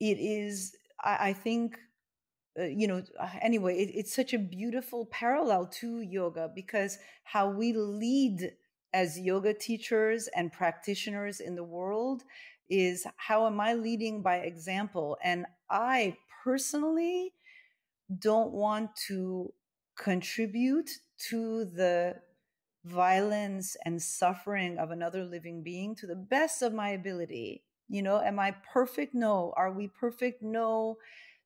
it is I, I think uh, you know uh, anyway it, it's such a beautiful parallel to yoga because how we lead as yoga teachers and practitioners in the world is how am i leading by example? And i personally don't want to contribute to the violence and suffering of another living being to the best of my ability you know, am I perfect? No. Are we perfect? No.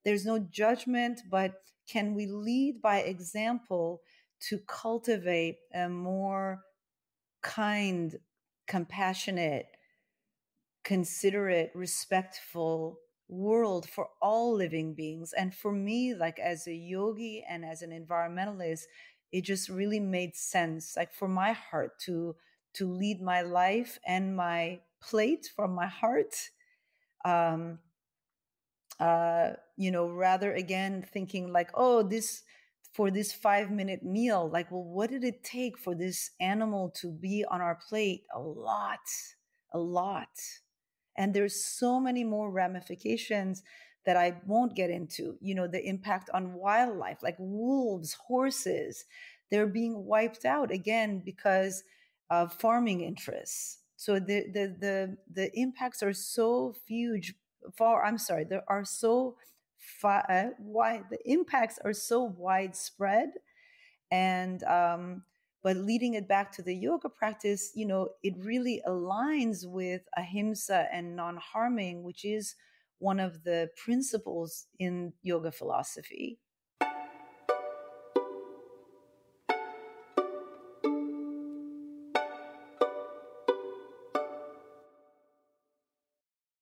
There's no judgment, but can we lead by example to cultivate a more kind, compassionate, considerate, respectful world for all living beings? And for me, like as a yogi and as an environmentalist, it just really made sense, like for my heart to to lead my life and my plate from my heart. Um, uh, you know, rather again thinking like, oh, this for this five minute meal, like, well, what did it take for this animal to be on our plate? A lot, a lot. And there's so many more ramifications that I won't get into. You know, the impact on wildlife, like wolves, horses, they're being wiped out again because of farming interests. So the the the the impacts are so huge. Far, I'm sorry, there are so far, uh, wide. The impacts are so widespread, and um, but leading it back to the yoga practice, you know, it really aligns with ahimsa and non-harming, which is one of the principles in yoga philosophy.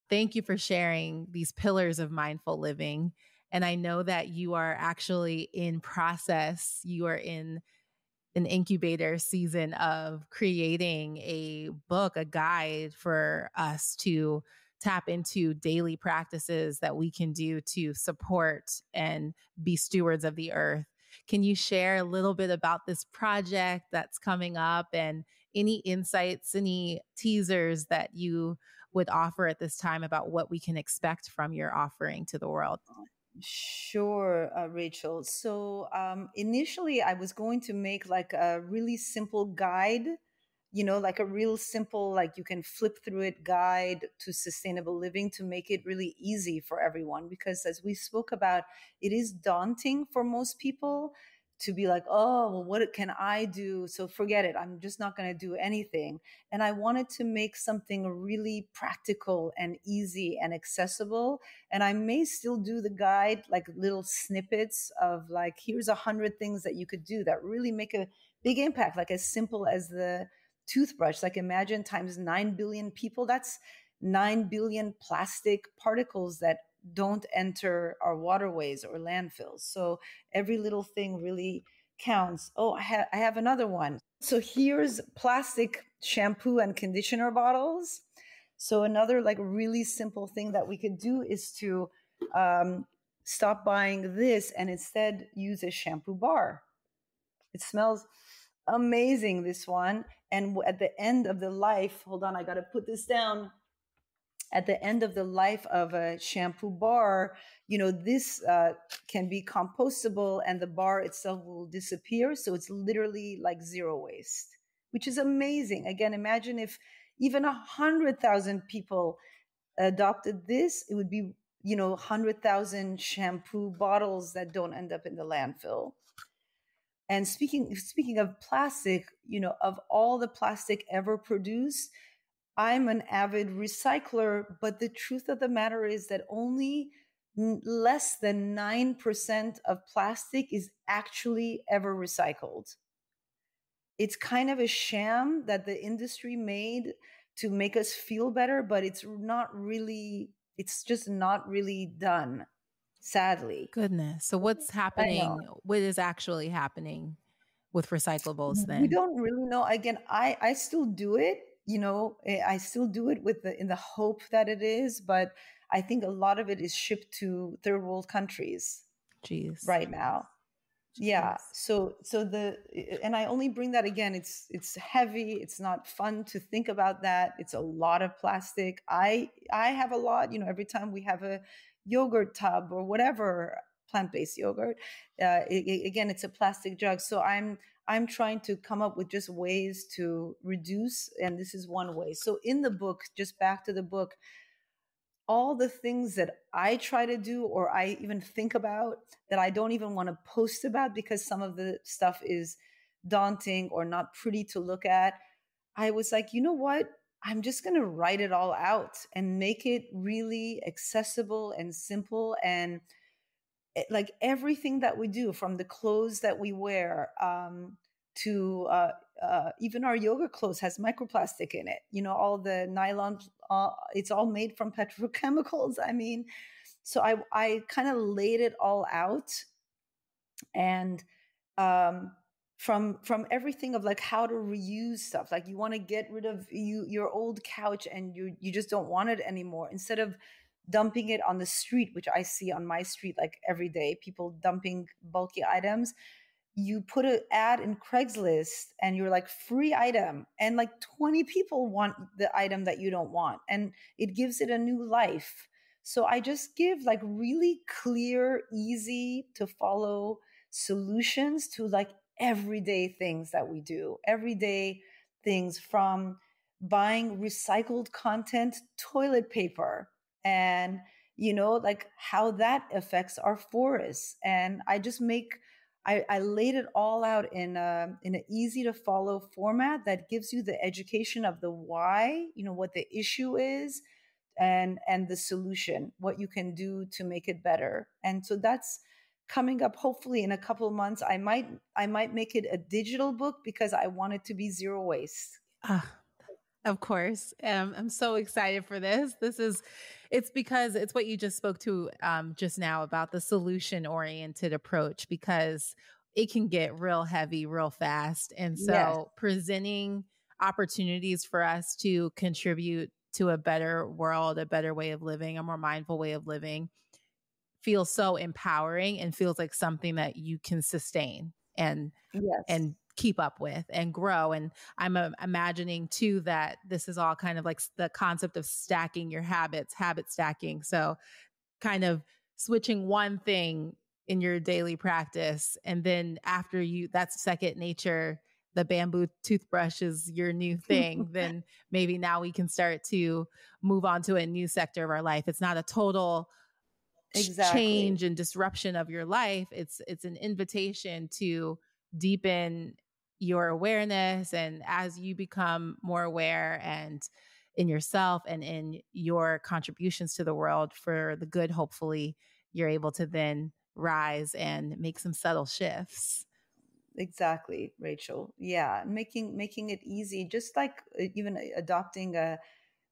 Thank you for sharing these pillars of mindful living. And I know that you are actually in process, you are in an incubator season of creating a book, a guide for us to tap into daily practices that we can do to support and be stewards of the earth. Can you share a little bit about this project that's coming up and any insights, any teasers that you would offer at this time about what we can expect from your offering to the world? Sure, uh, Rachel. So um, initially, I was going to make like a really simple guide, you know, like a real simple, like you can flip through it guide to sustainable living to make it really easy for everyone. Because as we spoke about, it is daunting for most people to be like, oh, well, what can I do? So forget it. I'm just not going to do anything. And I wanted to make something really practical and easy and accessible. And I may still do the guide, like little snippets of like, here's a hundred things that you could do that really make a big impact, like as simple as the toothbrush. Like imagine times 9 billion people. That's 9 billion plastic particles that don't enter our waterways or landfills. So every little thing really counts. Oh, I, ha- I have another one. So here's plastic shampoo and conditioner bottles. So another like really simple thing that we could do is to um, stop buying this and instead use a shampoo bar. It smells amazing, this one. And at the end of the life, hold on, I got to put this down at the end of the life of a shampoo bar, you know, this uh, can be compostable and the bar itself will disappear. So it's literally like zero waste, which is amazing. Again, imagine if even a hundred thousand people adopted this, it would be, you know, hundred thousand shampoo bottles that don't end up in the landfill. And speaking speaking of plastic, you know, of all the plastic ever produced, I'm an avid recycler, but the truth of the matter is that only less than 9% of plastic is actually ever recycled. It's kind of a sham that the industry made to make us feel better, but it's not really, it's just not really done, sadly. Goodness. So, mm-hmm. what's happening? What is actually happening with recyclables then? We don't really know. Again, I, I still do it you know eh, i still do it with the in the hope that it is but i think a lot of it is shipped to third world countries Jeez. right now Jeez. yeah so so the eh, and i only bring that again it's it's heavy it's not fun to think about that it's a lot of plastic i i have a lot you know every time we have a yogurt tub or whatever plant-based yogurt uh, it, again it's a plastic jug so i'm I'm trying to come up with just ways to reduce, and this is one way. So, in the book, just back to the book, all the things that I try to do or I even think about that I don't even want to post about because some of the stuff is daunting or not pretty to look at. I was like, you know what? I'm just going to write it all out and make it really accessible and simple and like everything that we do from the clothes that we wear um, to uh, uh, even our yoga clothes has microplastic in it you know all the nylon uh, it's all made from petrochemicals i mean. So i i kind of laid it all out and um, from from everything of like how to reuse stuff like you want to get rid of you your old couch and you you just don't want it anymore. Instead of dumping it on the street, which I see on my street like every day, people dumping bulky items. You put an ad in Craigslist and you're like free item, and like 20 people want the item that you don't want, and it gives it a new life. So I just give like really clear, easy to follow solutions to like everyday things that we do, everyday things from buying recycled content toilet paper and you know like how that affects our forests and i just make I, I laid it all out in a, in an easy to follow format that gives you the education of the why, you know, what the issue is, and and the solution, what you can do to make it better. And so that's coming up. Hopefully, in a couple of months, I might I might make it a digital book because I want it to be zero waste. Ah, Of course. Um, I'm so excited for this. This is, it's because it's what you just spoke to um, just now about the solution oriented approach, because it can get real heavy real fast. And so yes. presenting opportunities for us to contribute to a better world, a better way of living, a more mindful way of living feels so empowering and feels like something that you can sustain and yes. and keep up with and grow. And I'm uh, imagining too that this is all kind of like the concept of stacking your habits, habit stacking. So, kind of switching one thing in your daily practice. And then after you, that's second nature. The bamboo toothbrush is your new thing, then maybe now we can start to move on to a new sector of our life. It's not a total exactly. change and disruption of your life. It's it's an invitation to deepen your awareness and as you become more aware and in yourself and in your contributions to the world for the good hopefully you're able to then rise and make some subtle shifts. Exactly rachel. Yeah making making it easy just like uh, even adopting a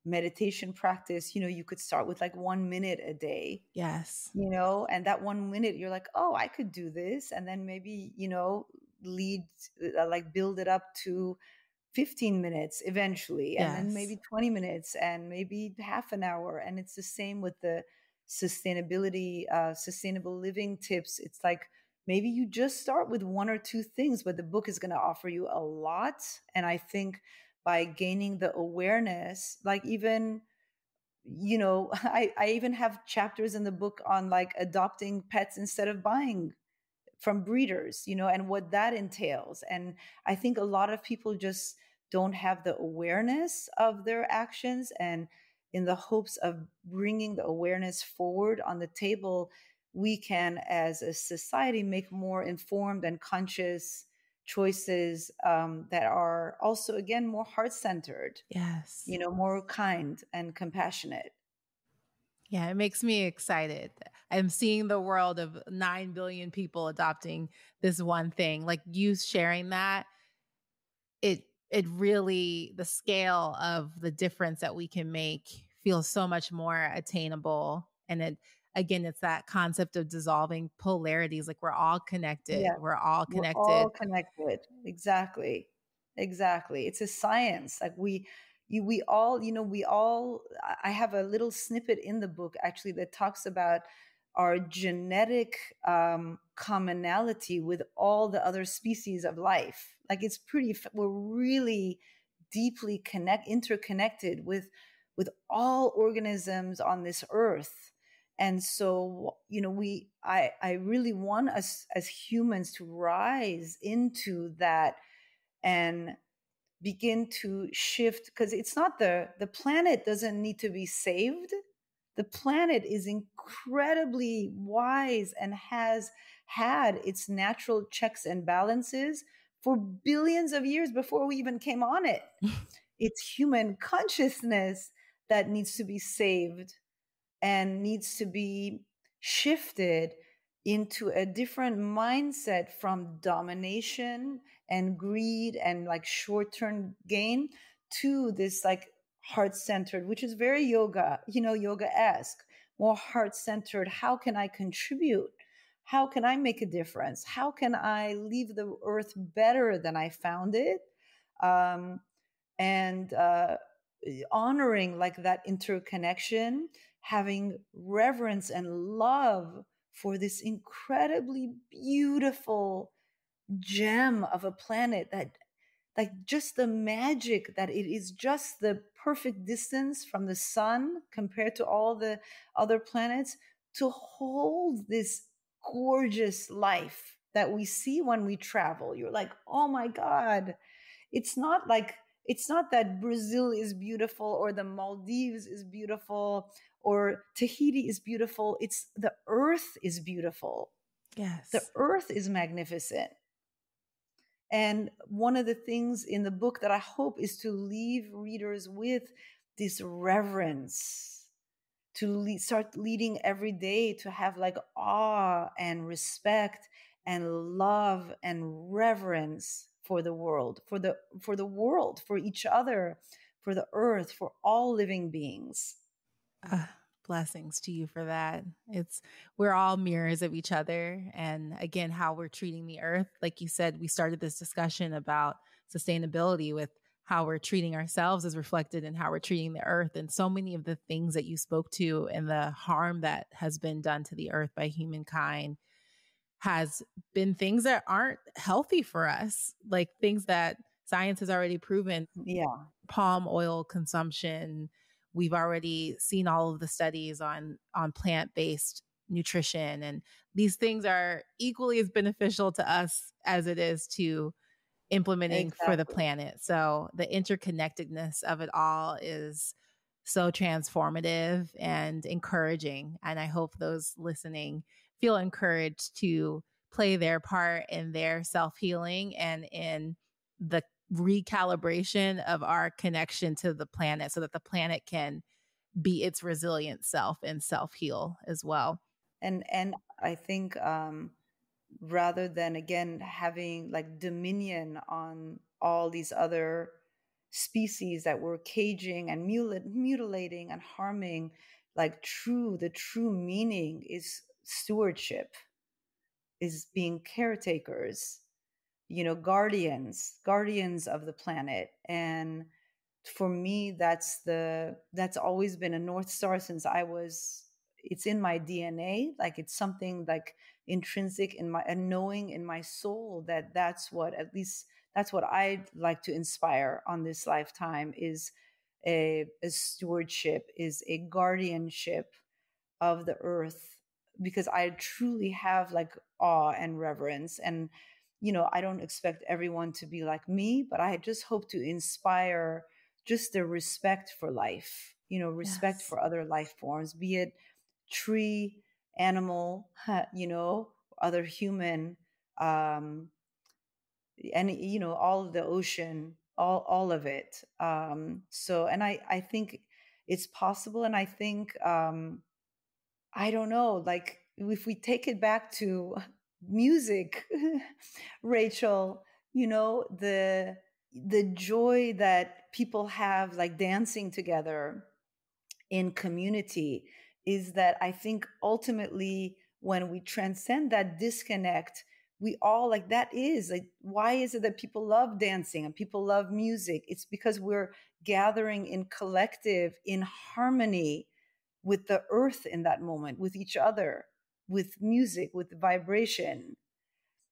meditation practice you know you could start with like one minute a day yes. you know and that one minute you're like oh i could do this and then maybe you know lead uh, like build it up to 15 minutes eventually and yes. then maybe 20 minutes and maybe half an hour and it's the same with the sustainability uh, sustainable living tips it's like maybe you just start with one or two things but the book is going to offer you a lot and i think by gaining the awareness like even you know I, I even have chapters in the book on like adopting pets instead of buying from breeders, you know, and what that entails. And I think a lot of people just don't have the awareness of their actions. And in the hopes of bringing the awareness forward on the table, we can, as a society, make more informed and conscious choices um, that are also, again, more heart centered. Yes. You know, more kind and compassionate. Yeah, it makes me excited. I'm seeing the world of 9 billion people adopting this one thing. Like you sharing that, it it really the scale of the difference that we can make feels so much more attainable and it again it's that concept of dissolving polarities like we're all connected yeah. we're all connected we're all connected exactly exactly it's a science like we you, we all you know we all i have a little snippet in the book actually that talks about our genetic um, commonality with all the other species of life. Like it's pretty we're really deeply connect interconnected with with all organisms on this earth. And so you know we i i really want us as humans to rise into that and begin to shift because it's not the the planet doesn't need to be saved. The planet is incredibly wise and has had its natural checks and balances for billions of years before we even came on it. It's human consciousness that needs to be saved and needs to be shifted into a different mindset from domination and greed and like short term gain to this like heart centered, which is very yoga, you know, yoga esque, more heart centered. How can I contribute? How can I make a difference? How can I leave the earth better than I found it? Um, and uh, honoring like that interconnection, having reverence and love for this incredibly beautiful gem of a planet that like just the magic that it is just the perfect distance from the sun compared to all the other planets to hold this gorgeous life that we see when we travel. You're like oh my god. It's not like it's not that brazil is beautiful or the maldives is beautiful or tahiti is beautiful. It's the earth is beautiful. Yes. the earth is magnificent and one of the things in the book that I hope is to leave readers with this reverence, to lead, start leading every day to have like awe and respect and love and reverence for the world, for the for the world, for each other, for the earth, for all living beings. Uh, blessings to you for that. It's we're all mirrors of each other and again how we're treating the earth. Like you said, we started this discussion about sustainability with how we're treating ourselves is reflected in how we're treating the earth and so many of the things that you spoke to and the harm that has been done to the earth by humankind has been things that aren't healthy for us like things that science has already proven yeah palm oil consumption we've already seen all of the studies on on plant-based nutrition and these things are equally as beneficial to us as it is to implementing exactly. for the planet so the interconnectedness of it all is so transformative and encouraging and i hope those listening feel encouraged to play their part in their self-healing and in the recalibration of our connection to the planet so that the planet can be its resilient self and self-heal as well. And and i think um rather than again having like dominion on all these other species that we're caging and mutilating and harming like true the true meaning is stewardship is being caretakers you know guardians guardians of the planet and for me that's the that's always been a north star since i was it's in my dna like it's something like intrinsic in my and knowing in my soul that that's what at least that's what i'd like to inspire on this lifetime is a, a stewardship is a guardianship of the earth because i truly have like awe and reverence and you know, I don't expect everyone to be like me, but I just hope to inspire just the respect for life, you know, respect yes. for other life forms, be it tree, animal, you know, other human, um, and you know, all of the ocean, all all of it. Um, so, and I I think it's possible, and I think um, I don't know, like if we take it back to music rachel you know the the joy that people have like dancing together in community is that i think ultimately when we transcend that disconnect we all like that is like why is it that people love dancing and people love music? It's because we're gathering in collective in harmony with the earth in that moment with each other with music with vibration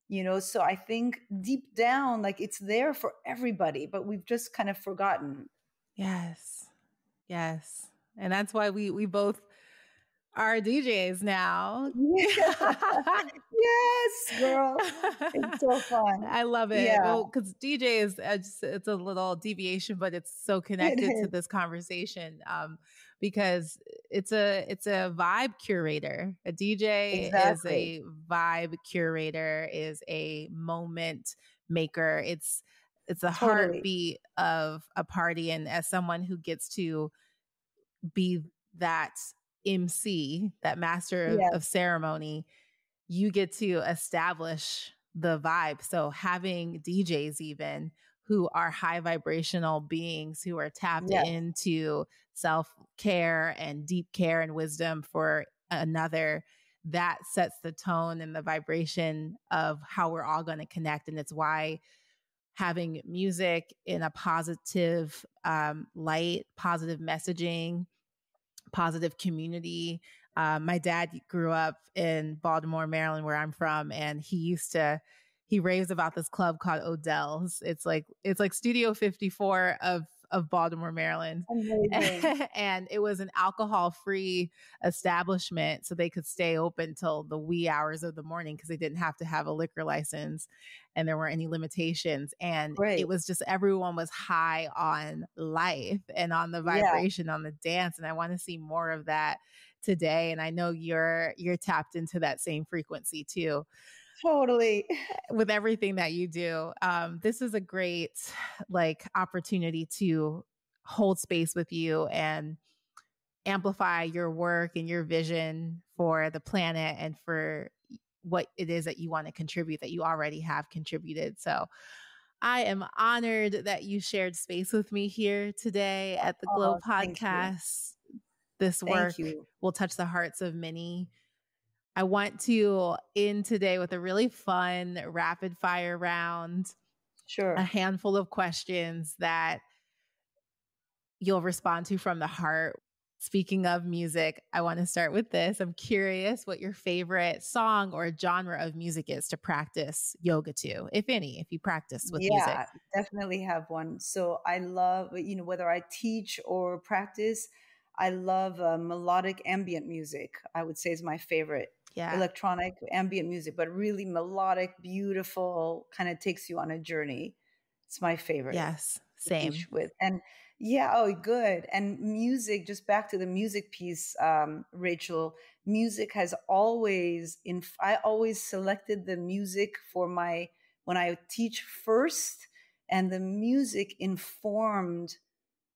you know so i think deep down like it's there for everybody but we've just kind of forgotten yes yes and that's why we we both are DJs now. Yeah. yes, girl. It's so fun. I love it. Yeah. Well, because DJ is it's, it's, a little deviation, but it's so connected it to this conversation. Um, because it's a it's a vibe curator. A DJ exactly. is a vibe curator, is a moment maker. It's it's a totally. heartbeat of a party. And as someone who gets to be that MC, that master of, yes. of ceremony, you get to establish the vibe. So having DJs even who are high vibrational beings who are tapped yes. into self care and deep care and wisdom for another that sets the tone and the vibration of how we're all going to connect and it's why having music in a positive um, light positive messaging positive community um, my dad grew up in baltimore maryland where i'm from and he used to he raves about this club called Odell's. It's like it's like Studio 54 of of Baltimore, Maryland. and it was an alcohol free establishment so they could stay open till the wee hours of the morning because they didn't have to have a liquor license and there weren't any limitations. And right. it was just everyone was high on life and on the vibration, yeah. on the dance. And I want to see more of that today. And I know you're you're tapped into that same frequency too totally with everything that you do um, this is a great like opportunity to hold space with you and amplify your work and your vision for the planet and for what it is that you want to contribute that you already have contributed so I am honored that you shared space with me here today at the Glo oh, podcast. This work will touch the hearts of many. I want to end today with a really fun rapid fire round. Sure. A handful of questions that you'll respond to from the heart. Speaking of music, I want to start with this. I'm curious what your favorite song or genre of music is to practice yoga to, if any, if you practice with yeah, music. Yeah, definitely have one. So I love, you know, whether I teach or practice, I love uh, melodic ambient music. I would say is my favorite. Yeah. Electronic ambient music, but really melodic, beautiful, kind of takes you on a journey. It's my favorite. Yes. Same. With and yeah, oh, good. And music, just back to the music piece, um, Rachel, music has always, in, I always selected the music for my, when I teach first, and the music informed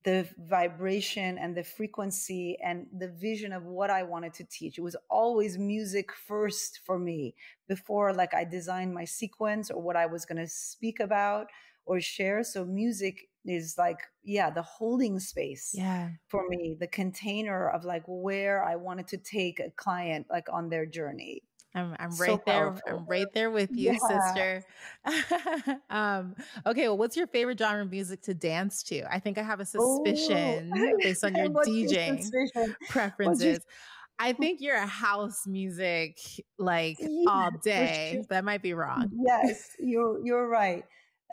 the vibration and the frequency and the vision of what I wanted to teach. It was always music first for me before like I designed my sequence or what I was going to speak about or share. So music is like, yeah, the holding space yeah. for me, the container of like where I wanted to take a client like on their journey. I'm, I'm so right there. Powerful. I'm right there with you, yeah. sister. um, okay, well, what's your favorite genre of music to dance to? I think I have a suspicion Ooh. based on your DJing preferences. I think you're a house music like yeah, all day. That might be wrong. Yes, you're you're right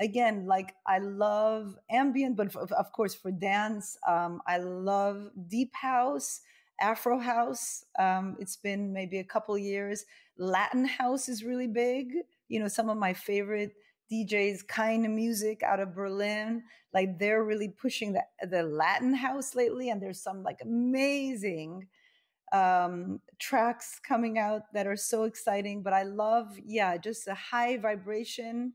again, like I love ambient, but of course for dance, um, I love deep house, Afro house. Um, it's been maybe a couple years. Latin house is really big. You know, some of my favorite DJs, kind of music out of Berlin, like they're really pushing the the Latin house lately, and there's some like amazing um, tracks coming out that are so exciting. But I love, yeah, just the high vibration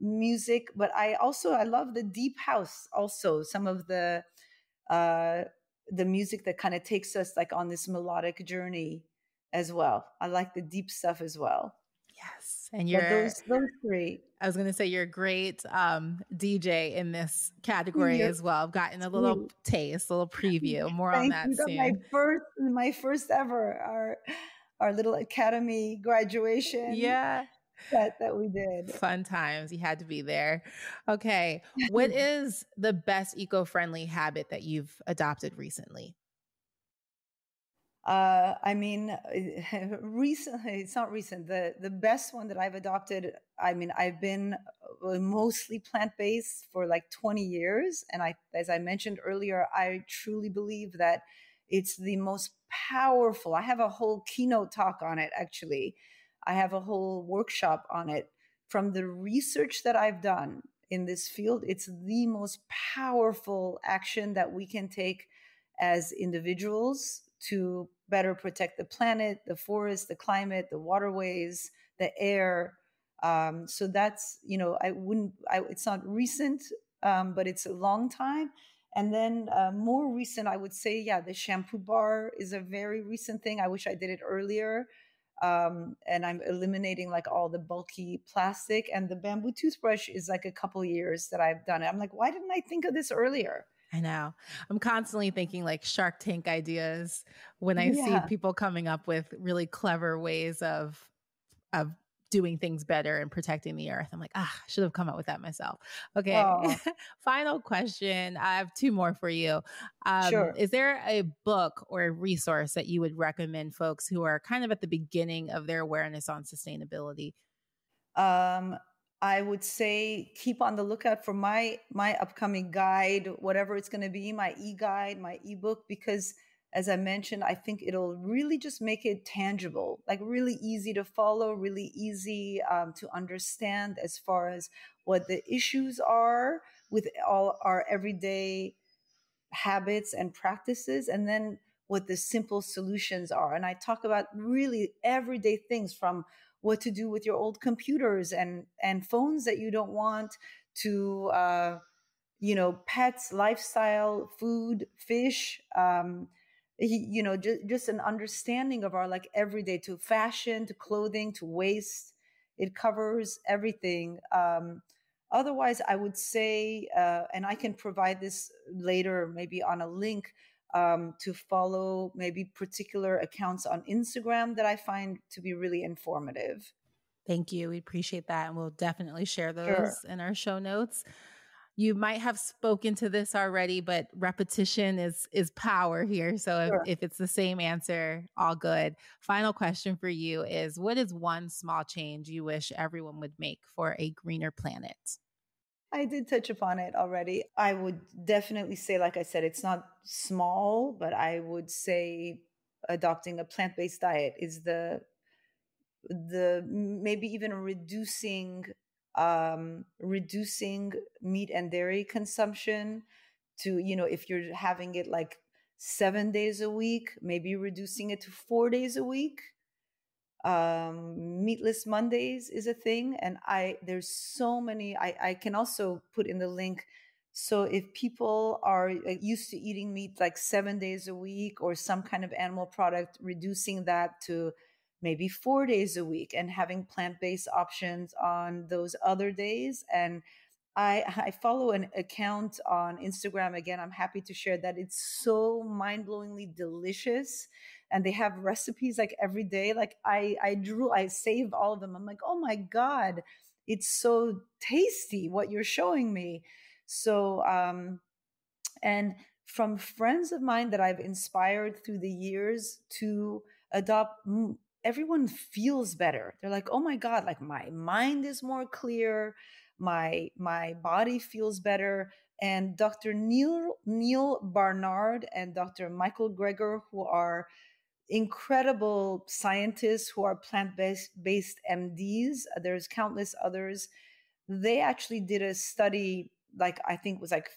music but i also i love the deep house also some of the uh the music that kind of takes us like on this melodic journey as well i like the deep stuff as well yes and you're those those three i was going to say you're a great um dj in this category as well i've gotten a little taste a little preview more on that soon my first my first ever our our little academy graduation yeah that that we did. Fun times. You had to be there. Okay. What is the best eco-friendly habit that you've adopted recently? Uh, I mean, recently, it's not recent. The the best one that I've adopted. I mean, I've been uh, mostly plant based for like 20 years, and I, as I mentioned earlier, I truly believe that it's the most powerful. I have a whole keynote talk on it actually I have a whole workshop on it. From the research that I've done in this field, it's the most powerful action that we can take as individuals to better protect the planet, the forest, the climate, the waterways, the air. Um, so that's you know I wouldn't. I, it's not recent, um, but it's a long time. And then uh, more recent, I would say, yeah, the shampoo bar is a very recent thing. I wish I did it earlier um, and I'm eliminating like all the bulky plastic. And the bamboo toothbrush is like a couple years that I've done it. I'm like, why didn't I think of this earlier? I know. I'm constantly thinking like Shark Tank ideas when I yeah. see people coming up with really clever ways of of doing things better and protecting the earth. I'm like, ah, I should have come up with that myself. Okay. Oh. Final question. I have two more for you. Um, sure. Is there a book or a resource that you would recommend folks who are kind of at the beginning of their awareness on sustainability? Um, I would say keep on the lookout for my my upcoming guide, whatever it's going to be, my e-guide, my ebook, because as I mentioned, I think it'll really just make it tangible, like really easy to follow, really easy um, to understand as far as what the issues are with all our everyday habits and practices, and then what the simple solutions are. And I talk about really everyday things from what to do with your old computers and and phones that you don't want to uh, you know pets, lifestyle, food, fish. Um, you know just, just an understanding of our like everyday to fashion to clothing to waste it covers everything um, otherwise i would say uh, and i can provide this later maybe on a link um, to follow maybe particular accounts on instagram that i find to be really informative. Thank you. We appreciate that and we'll definitely share those sure. in our show notes. You might have spoken to this already but repetition is is power here. So if, if it's the same answer all good. Final question for you is what is one small change you wish everyone would make for a greener planet I did touch upon it already. I would definitely say, like I said, it's not small, but I would say adopting a plant based diet is the the maybe even reducing um, reducing meat and dairy consumption to, you know, if you're having it like seven days a week, maybe reducing it to four days a week. Um, meatless Mondays is a thing. And I, there's so many, I, I can also put in the link. So if people are uh, used to eating meat like seven days a week or some kind of animal product, reducing that to maybe four days a week and having plant-based options on those other days and I, I follow an account on Instagram. Again, I'm happy to share that it's so mind blowingly delicious. And they have recipes like every day. Like I, I drew, I saved all of them. I'm like, oh my God, it's so tasty what you're showing me. So, um, and from friends of mine that I've inspired through the years to adopt everyone feels better. They're like, "Oh my god, like my mind is more clear, my my body feels better." And Dr. Neil Neil Barnard and Dr. Michael Greger who are incredible scientists who are plant-based based MDs. There's countless others. They actually did a study like I think was like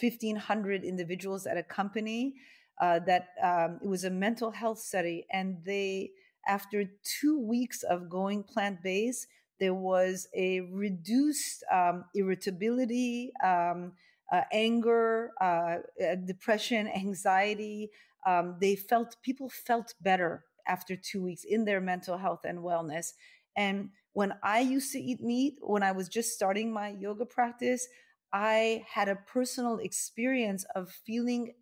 1500 individuals at a company uh, that um, it was a mental health study and they after two weeks of going plant based, there was a reduced um, irritability, um, uh, anger, uh, uh, depression, anxiety. Um, they felt people felt better after two weeks in their mental health and wellness. And when I used to eat meat, when I was just starting my yoga practice, I had a personal experience of feeling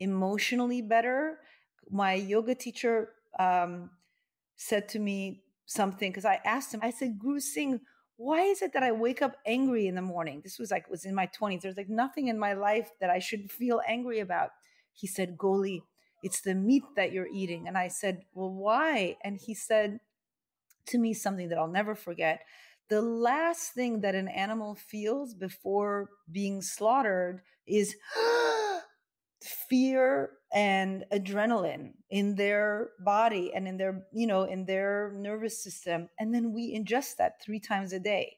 emotionally better. My yoga teacher um, said to me something because I asked him, I said, Guru Singh, why is it that I wake up angry in the morning? This was like was in my 20s. There's like nothing in my life that I should feel angry about. He said, Goli, it's the meat that you're eating. And I said, Well, why? And he said to me something that I'll never forget. The last thing that an animal feels before being slaughtered is fear and adrenaline in their body and in their you know in their nervous system and then we ingest that 3 times a day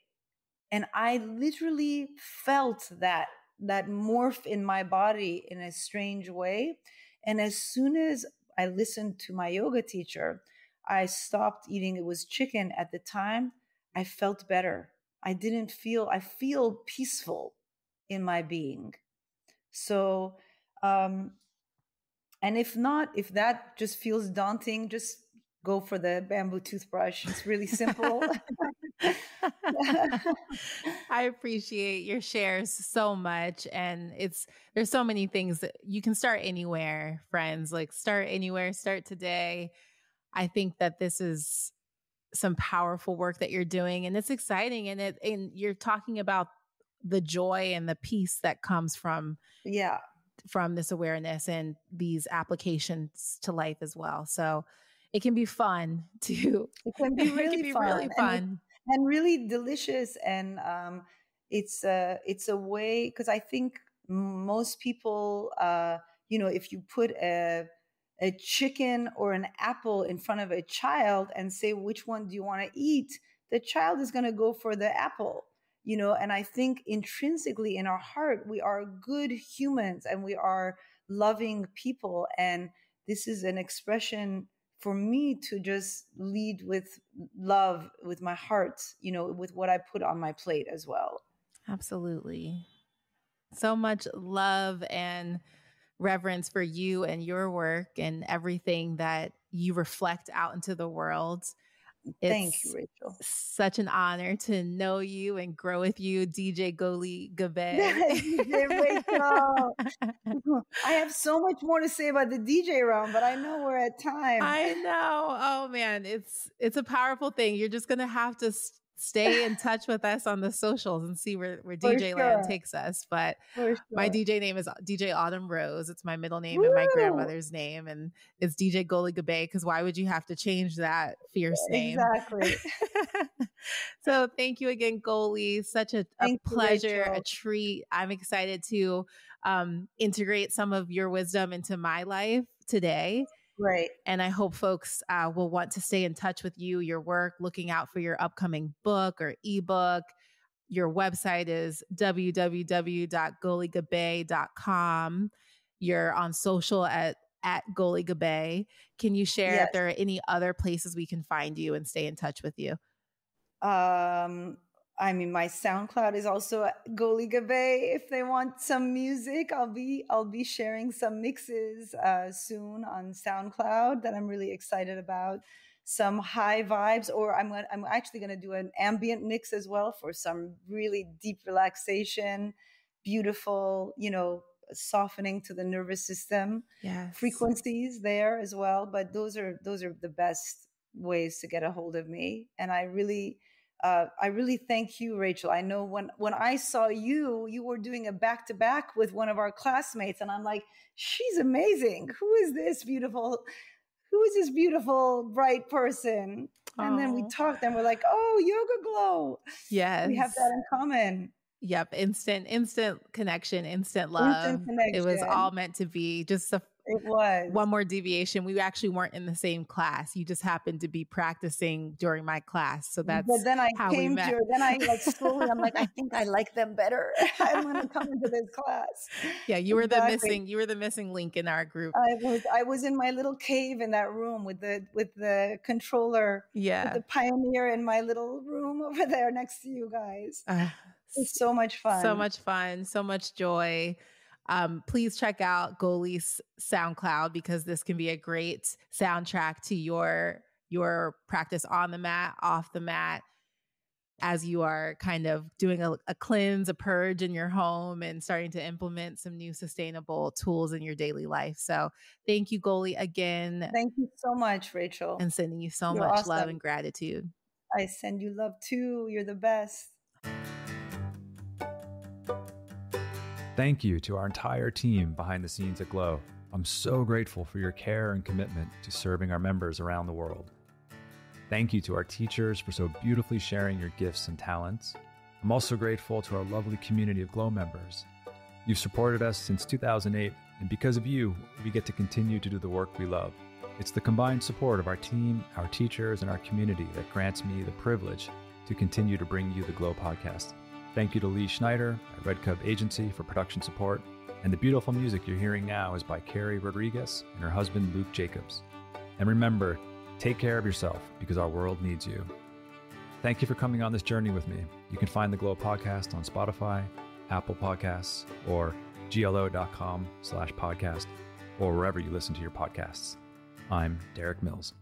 and i literally felt that that morph in my body in a strange way and as soon as i listened to my yoga teacher i stopped eating it was chicken at the time i felt better i didn't feel i feel peaceful in my being so um, and if not, if that just feels daunting, just go for the bamboo toothbrush. It's really simple. I appreciate your shares so much. And it's, there's so many things that you can start anywhere, friends. Like, start anywhere, start today. I think that this is some powerful work that you're doing and it's exciting and it and you're talking about the joy and the peace that comes from yeah from this awareness and these applications to life as well. So it can be fun to it can be really can be fun, really fun. And, really delicious and um it's a it's a way because I think most people uh you know if you put a a chicken or an apple in front of a child and say which one do you want to eat? the child is going to go for the apple you know and i think intrinsically in our heart we are good humans and we are loving people and this is an expression for me to just lead with love with my heart you know with what i put on my plate as well. Absolutely. So much love and reverence for you and your work and everything that you reflect out into the world Thank you, Rachel. Such an honor to know you and grow with you, DJ Goli Gabbay. Rachel. I have so much more to say about the DJ realm, but I know we're at time. I know. Oh man, it's it's a powerful thing. You're just gonna have to stay in touch with us on the socials and see where, where DJ sure. Land takes us. But sure. my DJ name is DJ Autumn Rose. It's my middle name Woo! and my grandmother's name. And it's DJ Goli Gabbay because why would you have to change that fierce name? Exactly. so thank you again, Goli. Such a, a pleasure, you, a treat. I'm excited to um, integrate some of your wisdom into my life today. Right. And I hope folks uh, will want to stay in touch with you, your work, looking out for your upcoming book or ebook. Your website is www.goligabbay.com. You're on social at at Goli Gabbay. Can you share yes. if there are any other places we can find you and stay in touch with you? Um, I mean, my SoundCloud is also Goli Gabbay. If they want some music, I'll be I'll be sharing some mixes uh, soon on SoundCloud that I'm really excited about. Some high vibes, or I'm I'm actually going to do an ambient mix as well for some really deep relaxation, beautiful, you know, softening to the nervous system yes. frequencies there as well. But those are those are the best ways to get a hold of me, and I really uh, I really thank you, Rachel. I know when when I saw you, you were doing a back to back with one of our classmates, and I'm like, she's amazing. Who is this beautiful? Who is this beautiful, bright person? And then we talked, and we're like, oh, yoga glo. Yes, we have that in common. Yep, instant, instant connection, instant love. Instant connection. It was all meant to be. Just a it was. One more deviation. We actually weren't in the same class. You just happened to be practicing during my class. So that's but then I came to then I like slowly I'm like, I think I like them better. I'm gonna come into this class. Yeah, you were exactly. the missing you were the missing link in our group. I was I was in my little cave in that room with the with the controller. Yeah. the pioneer in my little room over there next to you guys. Uh, it's so much fun. So much fun, so much joy um, please check out Goli's SoundCloud because this can be a great soundtrack to your your practice on the mat, off the mat, as you are kind of doing a, a cleanse, a purge in your home and starting to implement some new sustainable tools in your daily life. So thank you, Goli, again. Thank you so much, Rachel. And sending you so You're much awesome. love and gratitude. I send you love too. You're the best. Thank you to our entire team behind the scenes at Glo. I'm so grateful for your care and commitment to serving our members around the world. Thank you to our teachers for so beautifully sharing your gifts and talents. I'm also grateful to our lovely community of Glo members. You've supported us since 2008, and because of you, we get to continue to do the work we love. It's the combined support of our team, our teachers, and our community that grants me the privilege to continue to bring you the Glo podcast. Thank you to Lee Schneider at Red Cub Agency for production support. And the beautiful music you're hearing now is by Carrie Rodriguez and her husband Luke Jacobs. And remember, take care of yourself because our world needs you. Thank you for coming on this journey with me. You can find the Glo podcast on Spotify, Apple Podcasts, or glo.com slash podcast, or wherever you listen to your podcasts. I'm Derik Mills.